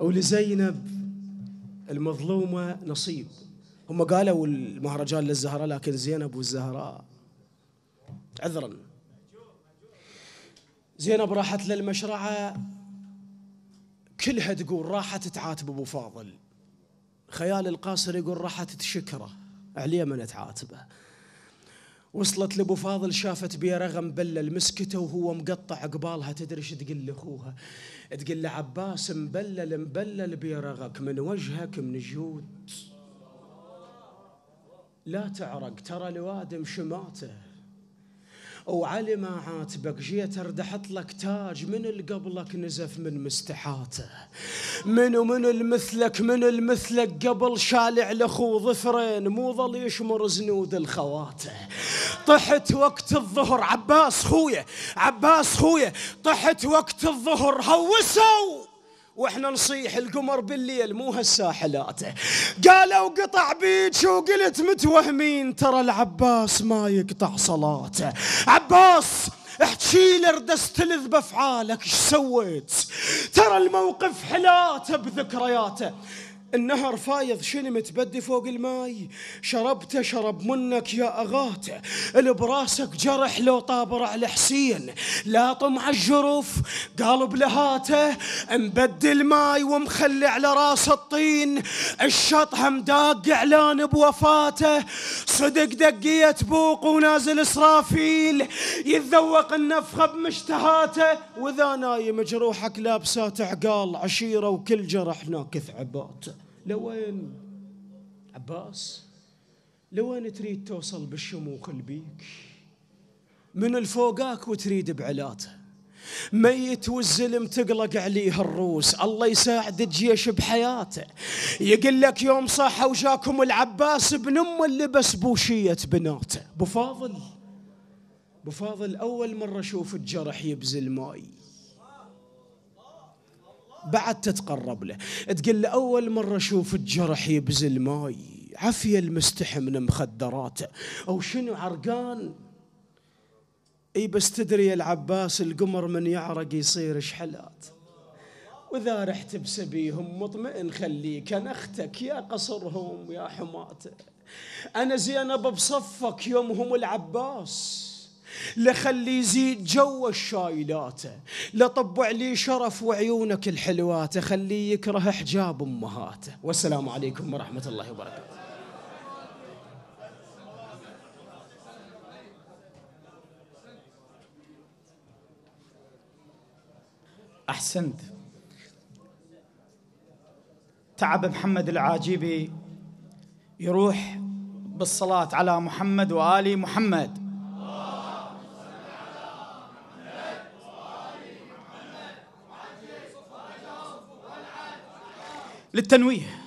ولزينب المظلومة نصيب. هم قالوا المهرجان للزهراء لكن زينب والزهراء عذرا زينب راحت للمشرعة. كلها تقول راحت تعاتب أبو فاضل. خيال القاصر يقول راحت تشكره عليه من تعاتبه. وصلت لأبو فاضل شافت بيه رغم مبلل مسكته وهو مقطع قبالها. تدري إيش تقول لأخوها؟ تقول له عباس مبلل مبلل بيرغك من وجهك من جود. لا تعرق ترى الوادم شماته. وعلي ما عاتبك جيت اردحت لك تاج من قبلك نزف من مستحاته؟ من ومن المثلك من المثلك قبل شالع لاخوه ظفرين؟ مو ظل يشمر زنود الخواته. طحت وقت الظهر عباس خويا عباس خويا طحت وقت الظهر هوسوا! وإحنا نصيح القمر بالليل مو هالساحلات قالوا قطع بيك وقلت متوهمين ترى العباس ما يقطع صلاته. عباس احكي لي ردست لذ بأفعالك إيش سويت؟ ترى الموقف حلاته بذكرياته. النهر فايض شنو متبدي فوق الماي؟ شربته شرب منك يا أغاته اللي براسك جرح لو طابر على حسين. لا طمع الجرف قالب لهاته مبدل ماي ومخلي على راس الطين. الشطح مداق إعلان بوفاته صدق دقية بوق ونازل إسرافيل. يتذوق النفخة بمشتهاته وإذا نايم جروحك لابسات عقال عشيرة وكل جرح ناكث عباته. لوين عباس؟ لوين تريد توصل بالشموخ البيك؟ من الفوقاك وتريد بعلاته. ميت والزلم تقلق عليه الروس. الله يساعد الجيش بحياته. يقول لك يوم صح وجاكم العباس بن أم اللي بس بوشية بناته. أبو فاضل أبو فاضل أول مرة أشوف الجرح يبزل ماي. بعد تتقرب له. تقول له أول مرة أشوف الجرح يبزل ماي عفية المستحي من مخدراته. أو شنو عرقان؟ إي بس تدري يا العباس القمر من يعرق يصير شحلات. وإذا رحت بسبيهم مطمئن خليك أنا أختك يا قصرهم يا حماته. أنا زينب بصفك يومهم العباس. لخلي يزيد جو الشايلاته لطب عليه شرف وعيونك الحلوات خليه يكره حجاب امهاته والسلام عليكم ورحمة الله وبركاته. أحسنت. تعب محمد العاجبي يروح بالصلاة على محمد وآل محمد. للتنويه.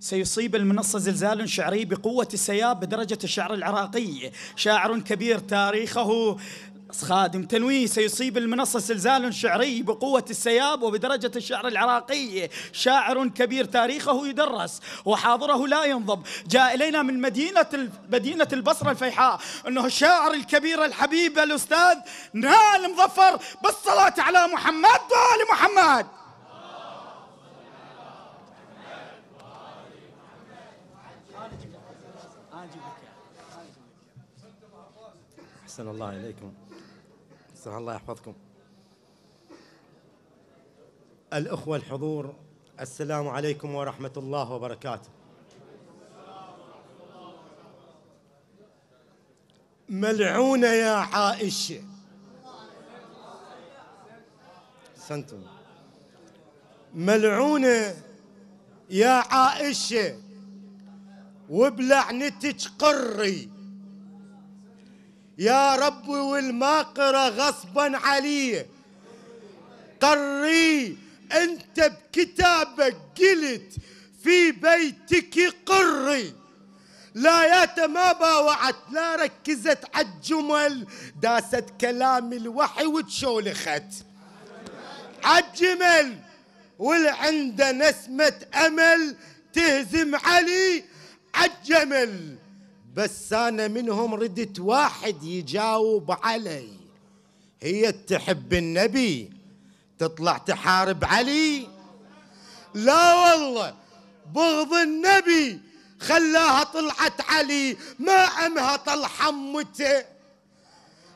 سيصيب المنصة زلزال شعري بقوة السياب بدرجة الشعر العراقي. شاعر كبير تاريخه خادم تنويه. سيصيب المنصة زلزال شعري بقوة السياب وبدرجة الشعر العراقي. شاعر كبير تاريخه يدرس وحاضره لا ينضب. جاء إلينا من مدينة مدينة البصرة الفيحاء أنه الشاعر الكبير الحبيب الأستاذ نال مظفر. بالصلاة على محمد وآل محمد. أحسن الله إليكم. أحسن الله يحفظكم. الأخوة الحضور السلام عليكم ورحمة الله وبركاته. ملعونة يا عائشة سنتم. ملعونة يا عائشة وبلعنتك قري. يا رب والماقرة غصبا علي قري أنت بكتابك قلت في بيتك قري. لا يا ما باوعت لا ركزت عالجمل داست كلام الوحي وتشولخت. عالجمل والعنده نسمة أمل تهزم علي عالجمل بس أنا منهم ردت واحد يجاوب علي. هي تحب النبي تطلع تحارب علي؟ لا والله بغض النبي خلاها طلعت علي ما عمها طل حمته.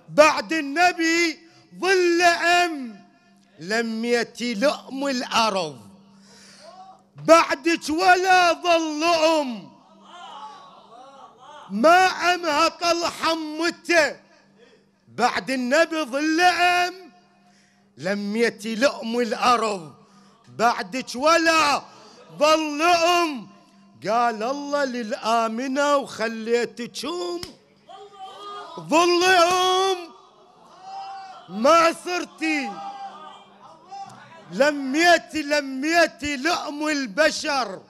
بعد النبي ظل أم لم لؤم الأرض. بعدك ولا ظل أم. ما عمها طل حمته بعد النبي ظل أم لم يتي لؤم الأرض. بعدك ولا ظل أم قال الله للآمنة وخليتكم ظلهم ما صرتي. لم يأتي لم يأتي لؤم البشر.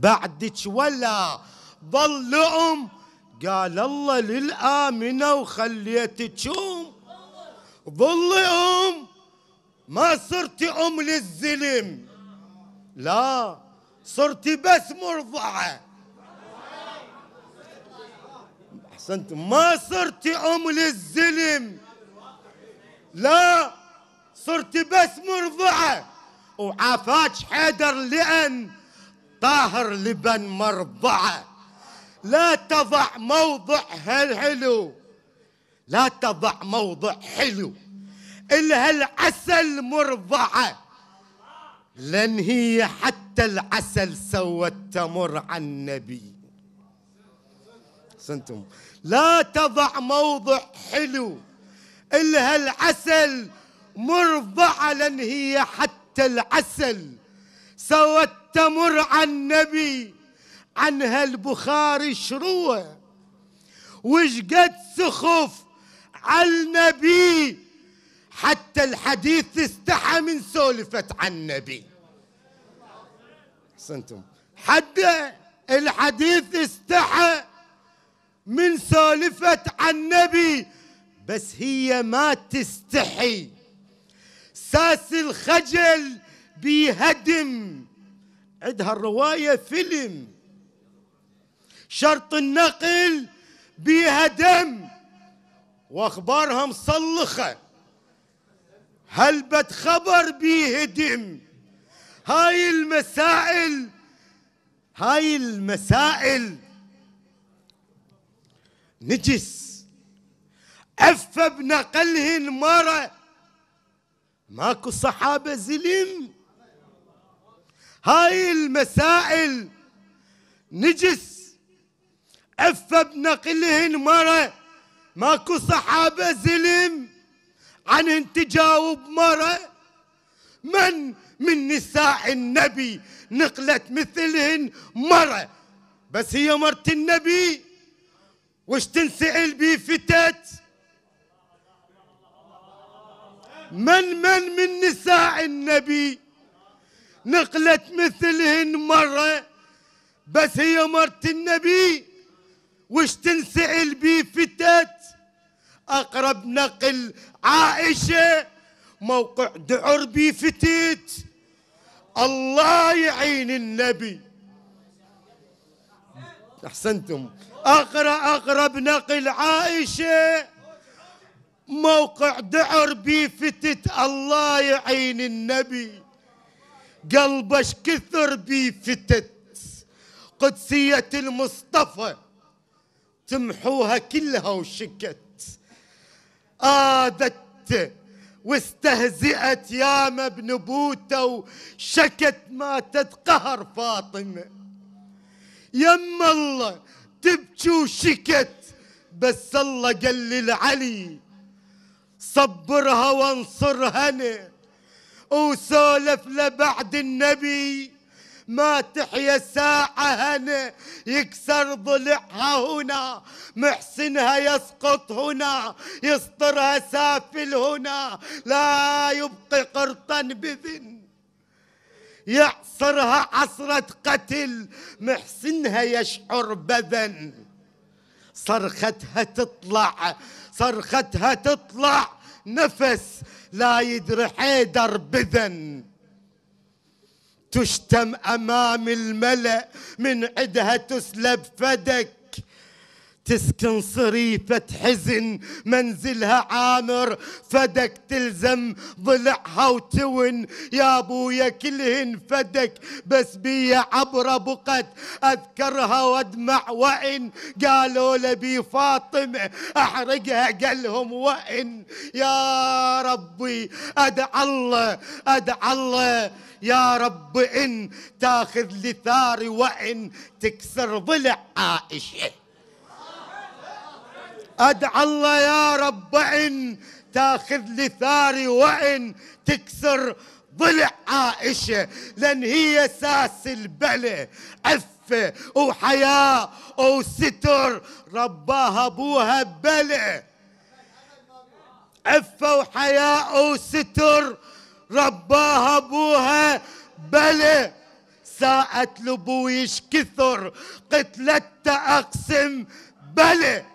بعدك ولا أم قال الله للآمنة وخليتكم ظل أم ما صرت أم للزلم. لا صرت بس مرضعة. أحسنتم ما صرت أم للزلم. لا صرت بس مرضعة. وعافاك حيدر لأن طاهر لبن مرضعة. لا تضع موضع هالحلو لا تضع موضع حلو. إلها العسل مرضعة. لن هي حتى العسل سوت تمر عن النبي سنتم. لا تضع موضع حلو. إلها العسل مرضعة. لن هي حتى العسل سوت تمر عن النبي عنها البخاري شروه وش قد سخف على النبي حتى الحديث استحى من سولفة عن النبي. أحسنتم. حتى الحديث استحى من سالفة عن النبي بس هي ما تستحي. ساس الخجل بيهدم. عندها الرواية فيلم. شرط النقل بيهدم واخبارها مصلخه هلبة خبر بيهدم هاي المسائل هاي المسائل. نجس. عفة بنقلهن مرة. ماكو صحابة زلم. هاي المسائل. نجس. عفة بنقلهن مرة. ماكو صحابة زلم عنهن تجاوب مرة. من من نساء النبي نقلت مثلهن مرة. بس هي مرت النبي. وش تنسأل بي فتت؟ من من من نساء النبي نقلت مثلهن مرة. بس هي مرت النبي. وش تنسأل بي فتت أقرب نقل عائشة موقع دعر بي فتت الله يعين النبي. أحسنتم. اقرا أقرب نقل عائشة موقع دعر بي فتت الله يعين النبي. قلبش كثر بي فتت قدسية المصطفى تمحوها كلها وشكت. آذت واستهزئت ياما بنبوته وشكت ماتت قهر فاطمة. يم الله تبكي وشكت بس الله قال للعلي صبرها وانصرها وسولف لبعد النبي ما تحيا ساعة هنا يكسر ضلعها هنا. محسنها يسقط هنا. يسطرها سافل هنا. لا يبقي قرطا بذن. يعصرها عصرة قتل. محسنها يشعر بذن. صرختها تطلع. صرختها تطلع. نفس لا يدري حيدر بذن. تشتم أمام الملأ من عدها تسلب فدك. تسكن صريفة حزن منزلها عامر فدك تلزم ضلعها وتون. يا أبويا كلهن فدك بس بي عبرة بقت أذكرها وأدمع وأن. قالوا لبي فاطمة أحرقها قالهم وأن. يا ربي أدعى الله أدعى الله. يا رب إن تاخذ لثاري وأن. تكسر ضلع عائشة. أدعى الله يا رب إن تاخذ لي ثاري وإن تكسر ضلع عائشة لأن هي ساس البلة عفة وحياة وستر رباها أبوها بلة عفة وحياة وستر رباها أبوها بلة ساءت لبويش كثر قتلت أقسم بلة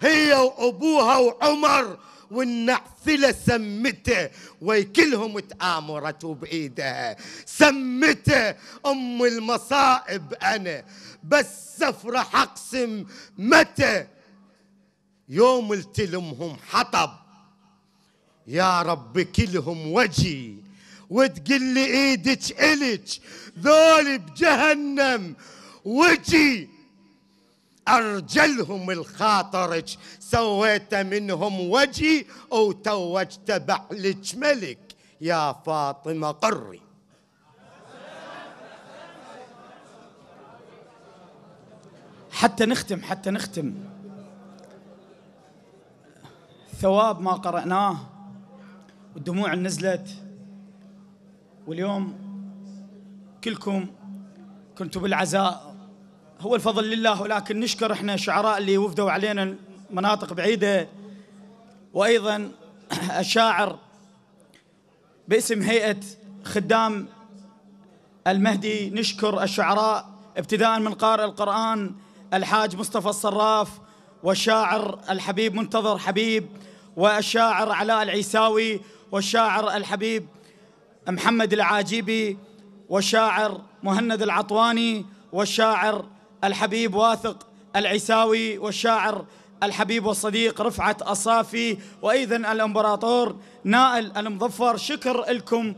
هي وأبوها وعمر والنعثلة سمته وكلهم تآمرت بايدها سمته أم المصائب أنا بس سفرة حقسم متى؟ يوم التلمهم حطب. يا رب كلهم وجهي وتقل لي إيدك إلك ذول بجهنم وجي أرجلهم الخاطرج سويت منهم وجهي؟ وتوجت بعلك ملك يا فاطمة قري. حتى نختم حتى نختم. ثواب ما قرأناه والدموع اللي نزلت. واليوم كلكم كنتوا بالعزاء. هو الفضل لله ولكن نشكر إحنا شعراء اللي وفدوا علينا مناطق بعيدة. وأيضا الشاعر باسم هيئة خدام المهدي نشكر الشعراء ابتداء من قارئ القرآن الحاج مصطفى الصراف والشاعر الحبيب منتظر حبيب والشاعر علاء العيساوي والشاعر الحبيب محمد العاجيبي والشاعر مهند العطواني والشاعر الحبيب واثق العيساوي والشاعر الحبيب والصديق رفعت الصافي وأيضا الإمبراطور نائل المظفر شكر لكم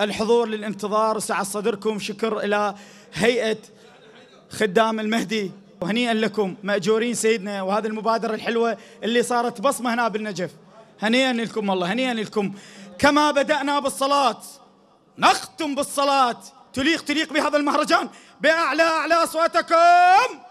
الحضور للانتظار. سعة صدركم شكر إلى هيئة خدام المهدي. وهنيئا لكم مأجورين سيدنا وهذه المبادرة الحلوة اللي صارت بصمة هنا بالنجف. هنيئا لكم والله هنيئا لكم. كما بدأنا بالصلاة نختم بالصلاة. تليق تليق بهذا المهرجان؟ بأعلى أعلى أصواتكم.